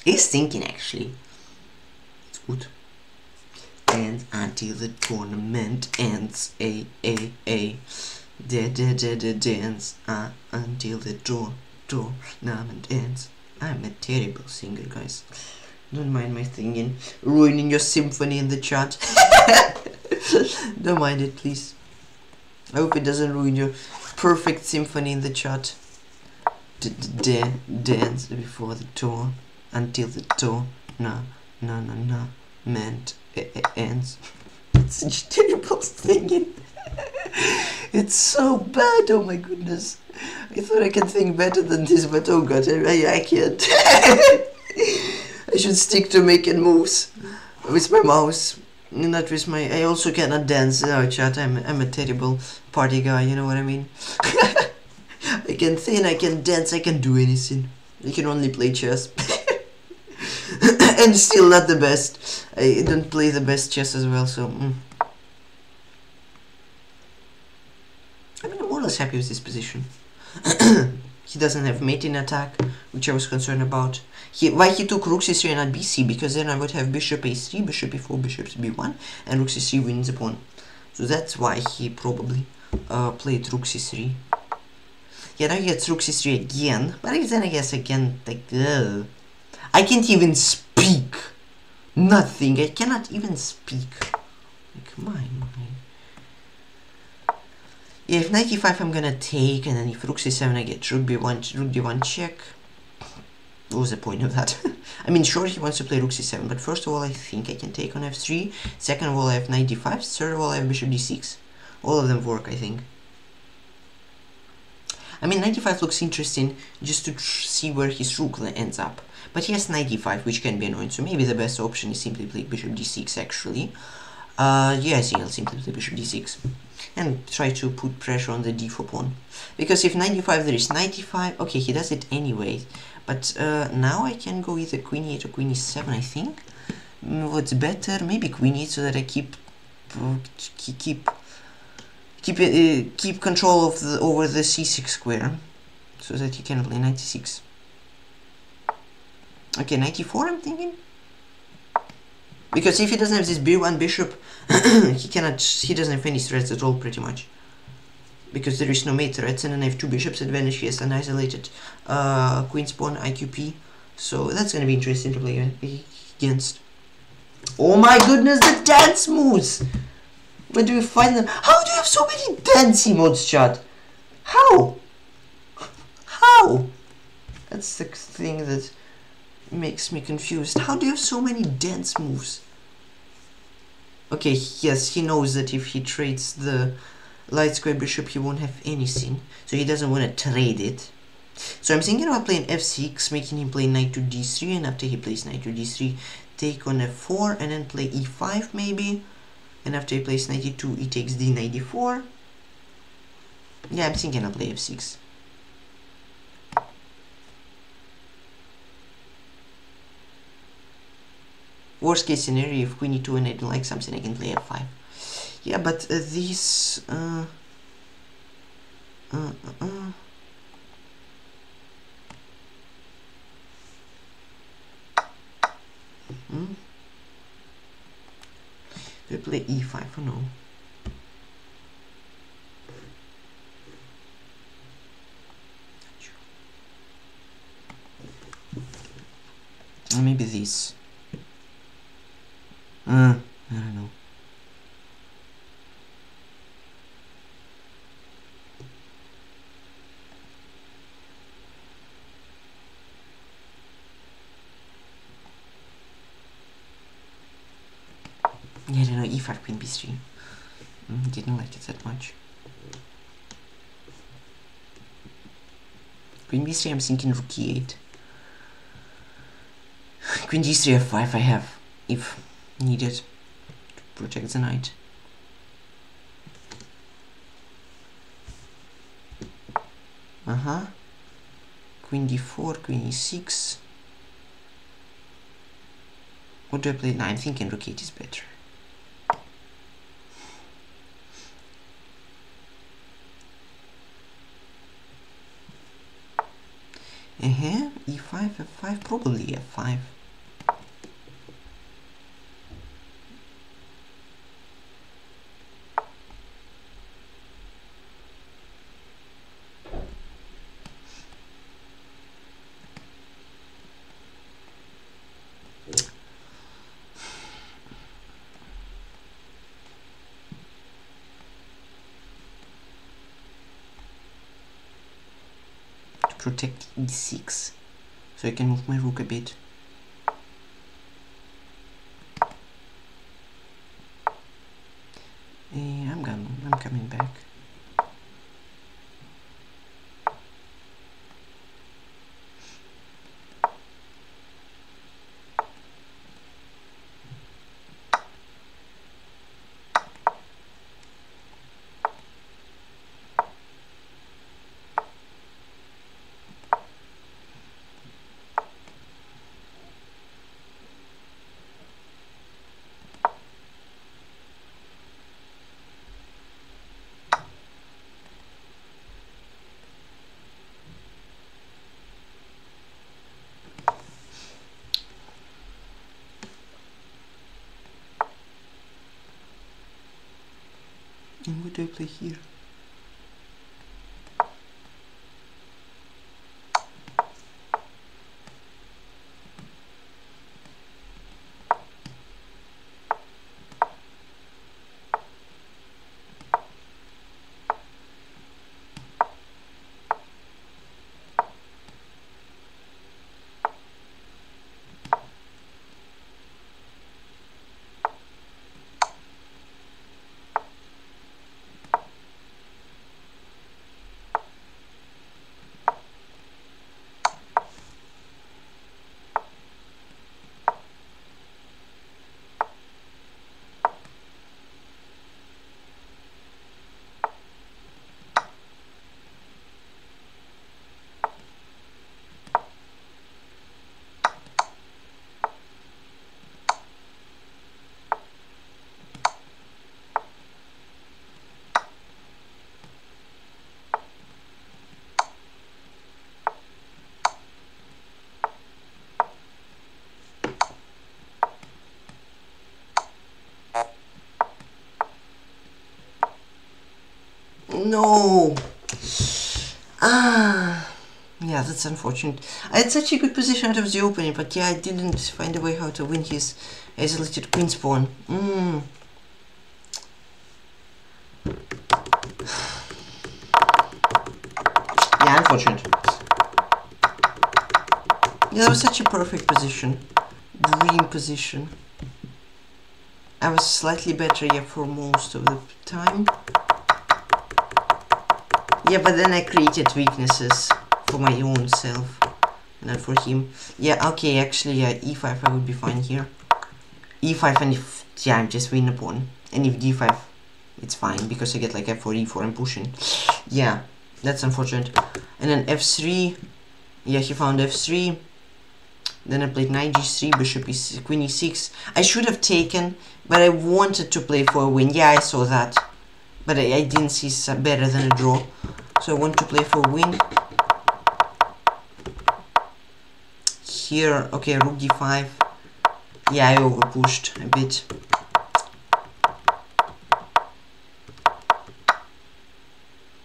He's thinking actually. It's good. And until the tournament ends. A A A. Da da da da dance uh, until the door tournament ends. I'm a terrible singer, guys. Don't mind my singing, ruining your symphony in the chat. *laughs* Don't mind it, please. I hope it doesn't ruin your perfect symphony in the chat. D -d dance before the door until the door na na na na meant ends. It's Such terrible singing. *laughs* it's so bad, oh my goodness. I thought I could think better than this, but oh god, I, I can't. *laughs* I should stick to making moves with my mouse, not with my... I also cannot dance. Oh, chat, I'm, I'm a terrible party guy, you know what I mean? *laughs* I can sing, I can dance, I can do anything. I can only play chess. *laughs* and still not the best. I don't play the best chess as well, so... Mm. I mean, I'm more or less happy with this position. *clears throat* he doesn't have mate in attack, which I was concerned about. He, why he took rook c3 and not bc? Because then I would have bishop a3, bishop e4, bishop b1, and rook c3 wins the pawn. So that's why he probably uh, played rook c3. Yeah, now he gets rook c3 again, but then I guess again, like, ugh. I can't even speak. Nothing. I cannot even speak. Like, my, my. Yeah, if 95 I'm gonna take, and then if rook c7 I get rook b1, rook d1 check. What was the point of that? *laughs* I mean, sure, he wants to play rook c7, but first of all, I think I can take on f3. Second of all, I have 95. Third of all, I have bishop d6. All of them work, I think. I mean, 95 looks interesting just to see where his rook ends up. But he has 95, which can be annoying, so maybe the best option is simply play bishop d6, actually. Uh, yes, I'll simply play bishop d6. And try to put pressure on the d4 pawn. Because if 95, there is 95. Okay, he does it anyway. But uh, now I can go either queen e8 or queen e7, I think. Mm, what's better? Maybe queen e8 so that I keep keep keep uh, keep control of the over the c6 square, so that he can play 96. Okay, 94. I'm thinking. Because if he doesn't have this b1 bishop, *coughs* he cannot. He doesn't have any threats at all, pretty much because there is no mate threats and then I have two bishops advantage he has an isolated uh, queen's pawn IQP so that's gonna be interesting to play against. Oh my goodness the dance moves! Where do we find them? How do you have so many dancing modes chat? How? How? That's the thing that makes me confused. How do you have so many dance moves? Okay yes he knows that if he trades the light square bishop he won't have anything so he doesn't want to trade it. So I'm thinking about playing f6 making him play knight to d3 and after he plays knight to d3 take on f4 and then play e5 maybe. And after he plays knight e2 he takes d knight d4 yeah I'm thinking I'll play f6 worst case scenario if queen e2 and I don't like something I can play f5 yeah but uh, these uh, uh, uh, uh. Hmm? Do play e5 or no? Maybe this. Uh, I don't know. E5 queen b3. Mm, didn't like it that much. Queen b3, I'm thinking rook e8. *sighs* Queen d3 f5 I have, if needed, to protect the knight. Uh-huh. Queen d4, queen e6. What do I play? No, I'm thinking rook 8 is better. Uh-huh, e5, f5, probably f5. protect e6 so I can move my rook a bit yeah, I'm, gonna, I'm coming back And what do play here? No. Ah. Yeah, that's unfortunate. I had such a good position out of the opening, but yeah, I didn't find a way how to win his isolated queen's pawn. Mm. *sighs* Yeah, unfortunate. Yeah, that was such a perfect position. Dream position. I was slightly better, yeah, for most of the time. Yeah, but then I created weaknesses for my own self, not for him. Yeah, okay, actually, yeah, e5 I would be fine here. e5 and if, yeah, I'm just winning a pawn. And if d5, it's fine, because I get like f4, e4, I'm pushing. Yeah, that's unfortunate. And then f3, yeah, he found f3. Then I played knight g3, bishop e6, queen e6. I should have taken, but I wanted to play for a win. Yeah, I saw that. But I, I didn't see better than a draw. So I want to play for win. Here, okay, rook d5. Yeah, I overpushed a bit.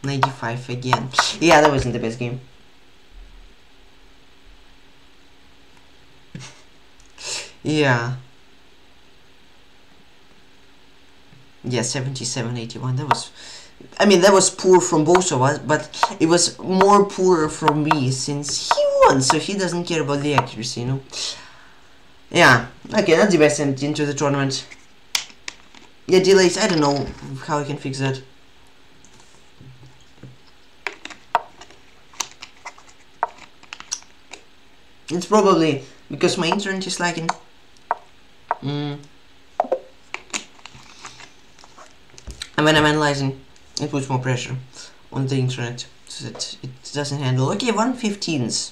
Ninety-five again. Yeah, that wasn't the best game. *laughs* yeah. Yeah, 77, 81. That was... I mean, that was poor from both of us, but it was more poor from me since he won, so he doesn't care about the accuracy, you know? Yeah, okay, that's the best end into the tournament. Yeah, delays, I don't know how I can fix that. It's probably because my internet is lagging. Mm. And when I'm analyzing, it puts more pressure on the internet so that it doesn't handle. Okay, 115s.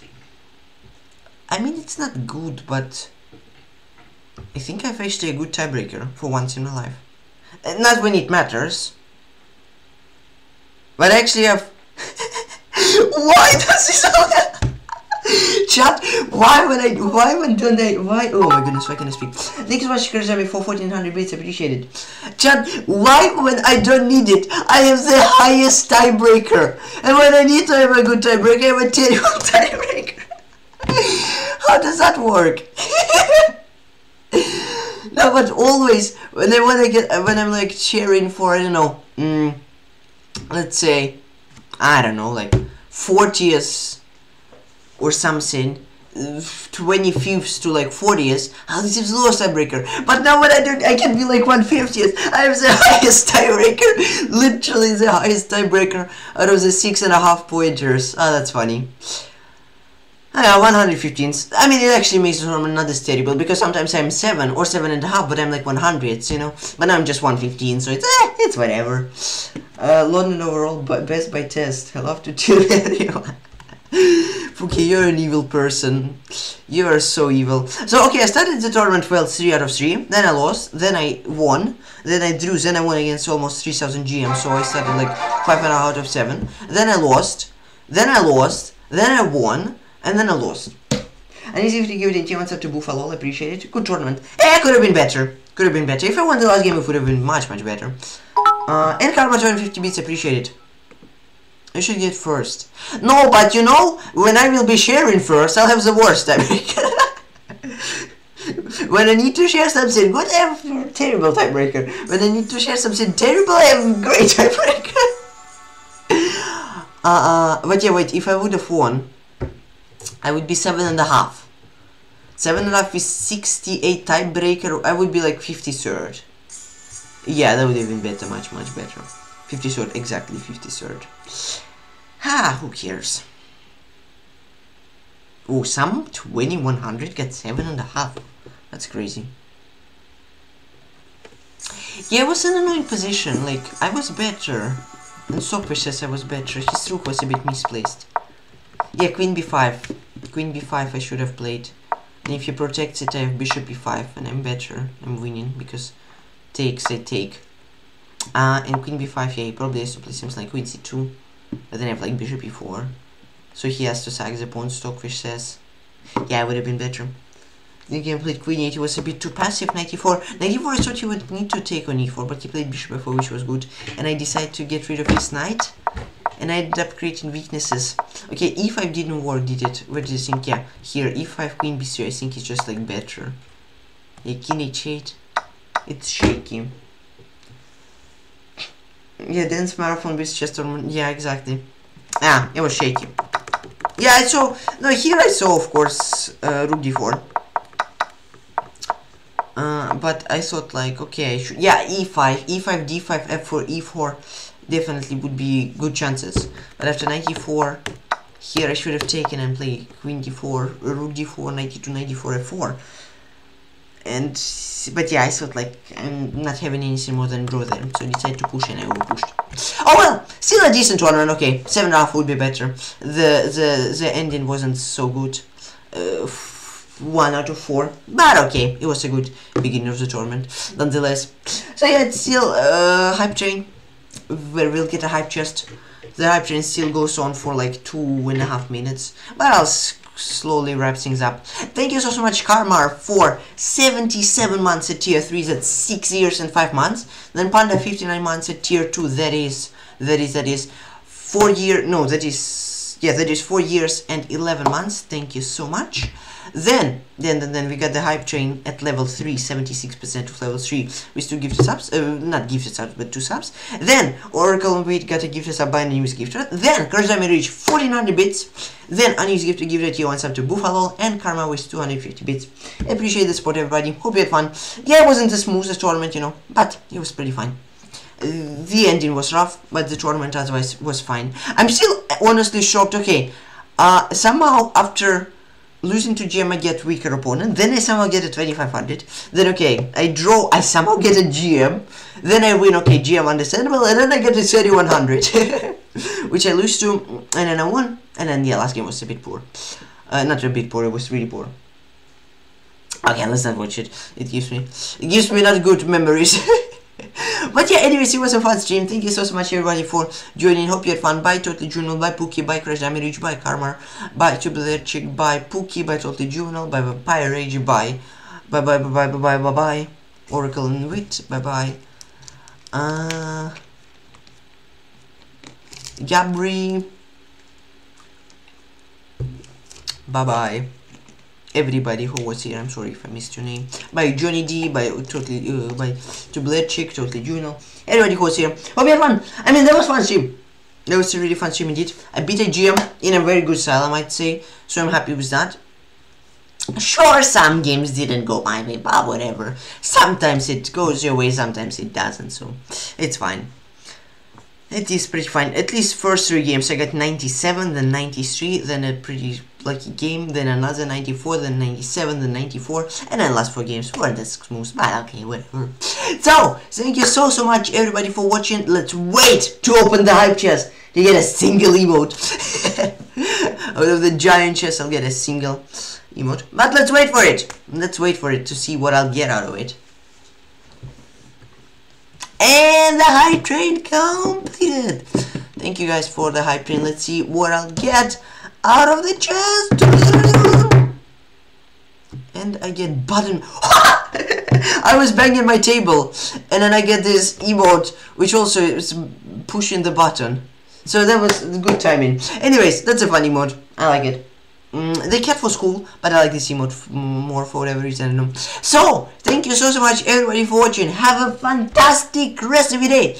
I mean, it's not good, but I think I faced a good tiebreaker for once in my life. Uh, not when it matters. But actually I've... *laughs* Why does this *laughs* Chat, why would I, why would don't I, why, oh my goodness, why can I speak? Thank you so much, Chris, for 1400 bits, appreciated. Chat, why when I don't need it, I have the highest tiebreaker. And when I need to have a good tiebreaker, I have a terrible *laughs* tiebreaker. How does that work? *laughs* no, but always, when I, when I get, when I'm like cheering for, I don't know, mm, let's say, I don't know, like 40th or something 25th to like 40th, oh, this is the lowest tiebreaker. But now when I do, I can be like 150th. I have the *laughs* highest tiebreaker, literally the highest tiebreaker out of the six and a half pointers. Oh, that's funny. Yeah, 115. I mean, it actually makes tournament not as terrible because sometimes I'm 7 or 7 and a half, but I'm like 100, you know? But now I'm just 115, so it's eh, it's whatever. Uh, London overall, but best by test. I love to *laughs* tune everyone. *gasps* okay, you're an evil person. You are so evil. So, okay, I started the tournament well, 3 out of 3. Then I lost. Then I won. Then I drew. Then I won against almost 3000 GM. So I started like 5 out of 7. Then I lost. Then I lost. Then I won. And then I lost. And easy to give it a chance to Buffalo. I appreciate it. Good tournament. Eh, could have been better. Could have been better. If I won the last game, it would have been much, much better. Uh, and Karma 250 bits, appreciate it. I should get first. No, but you know, when I will be sharing first, I'll have the worst tiebreaker. *laughs* when I need to share something good, I have terrible tiebreaker. When I need to share something terrible, I have great *laughs* tiebreaker. uh, uh, but yeah, wait, if I would have won, I would be seven and a half. Seven and a half is 68 tiebreaker, I would be like 53rd. Yeah, that would have been better, much, much better. 53rd, exactly 53rd. *sighs* Ah, who cares? Oh, some 2100 get 7.5. That's crazy. Yeah, I was in an annoying position, like, I was better. And Stockfish says I was better, his rook was a bit misplaced. Yeah, queen b5. Queen b5 I should have played. And if he protects it, I have bishop e5, and I'm better. I'm winning, because takes, I take. Uh, and queen b5, yeah, he probably has to play something like queen c2. But then I have like bishop e4. So he has to sack the pawn, Stockfish says. Yeah, it would have been better. The game played queen 8, he was a bit too passive, 94. 94 I thought he would need to take on e4, but he played bishop f4, which was good. And I decided to get rid of his knight. And I ended up creating weaknesses. Okay, e5 didn't work, did it? Where do you think? Yeah, here, e5, queen b3, I think it's just like better. Yeah, king h8, it's shaky. Yeah, dance marathon with Chester, yeah, exactly. Ah, it was shaky. Yeah, I saw, no, here I saw, of course, uh, rook d4. Uh, but I thought like, okay, should, yeah, e5, e5, d5, f4, e4 definitely would be good chances. But after 94, here I should have taken and played queen d4, rook d4, 92, 94, f4. And, but yeah, I thought like, I'm not having anything more than draw there, so I decided to push and I overpushed. Oh well, still a decent tournament, okay, 7.5 would be better. The, the, the ending wasn't so good. Uh, one out of four but okay it was a good beginning of the tournament nonetheless so yeah it's still uh, hype train where we'll get a hype chest the hype train still goes on for like two and a half minutes but I'll slowly wrap things up. Thank you so so much Karmar for 77 months at tier 3 that's 6 years and 5 months. Then Panda 59 months at tier 2 that is that is that is 4 year no that is yeah that is 4 years and 11 months. Thank you so much then, then, then, then we got the hype train at level 3, 76% of level 3 with two gifted subs, uh, not gifted subs, but two subs. Then, Oracle and Wait got a gifted sub by an unused gifted. Then, Kurajami reached 1400 bits. Then, unused gifted gifted tier 1 sub to Buffalo and Karma with 250 bits. Appreciate the support, everybody. Hope you had fun. Yeah, it wasn't the smoothest tournament, you know, but it was pretty fun uh, the ending was rough, but the tournament otherwise was fine. I'm still honestly shocked. Okay, uh, somehow after losing to GM I get weaker opponent, then I somehow get a 2500, then okay, I draw, I somehow get a GM, then I win, okay, GM understandable, and then I get a 3100, *laughs* which I lose to, and then I won, and then yeah, last game was a bit poor. Uh, not a bit poor, it was really poor. Okay, let's not watch it. It gives me, it gives me not good memories. *laughs* *laughs* but yeah, anyways, it was a fun stream. Thank you so, so much, everybody, for joining. Hope you had fun. Bye, Totally Juvenile. Bye, Pookie. Bye, Crash Damage. Bye, Karma. Bye, Tubular Chick. Bye, Pookie. Bye, Totally Juvenile. Bye, Vampire Rage. Bye. Bye, bye, bye, bye, bye, bye, bye, bye. Oracle and Wit. Bye, bye. Uh, Gabri. Bye, bye everybody who was here. I'm sorry if I missed your name. By Johnny D, by totally uh, by Blade Chick, totally Juno. Everybody who was here. Hope you had fun. I mean, that was fun stream. That was a really fun stream indeed. I beat a GM in a very good style, I might say. So I'm happy with that. Sure, some games didn't go my way, but whatever. Sometimes it goes your way, sometimes it doesn't, so it's fine. It is pretty fine. At least first three games I got 97, then 93, then a pretty lucky game, then another 94, then 97, then 94, and then last four games were the smooth, but okay, whatever. So, thank you so so much everybody for watching. Let's wait to open the hype chest to get a single emote. *laughs* Out of the giant chest I'll get a single emote. But let's wait for it. Let's wait for it to see what I'll get out of it. And the hype train completed. Thank you guys for the hype train. Let's see what I'll get out of the chest. And I get button. *laughs* I was banging my table, and then I get this emote, which also is pushing the button. So that was good timing. Anyways, that's a funny emote. I like it. Mm, the cat was cool, but I like this emote more for whatever reason. I don't know. So, thank you so, so much everybody for watching. Have a fantastic rest of your day.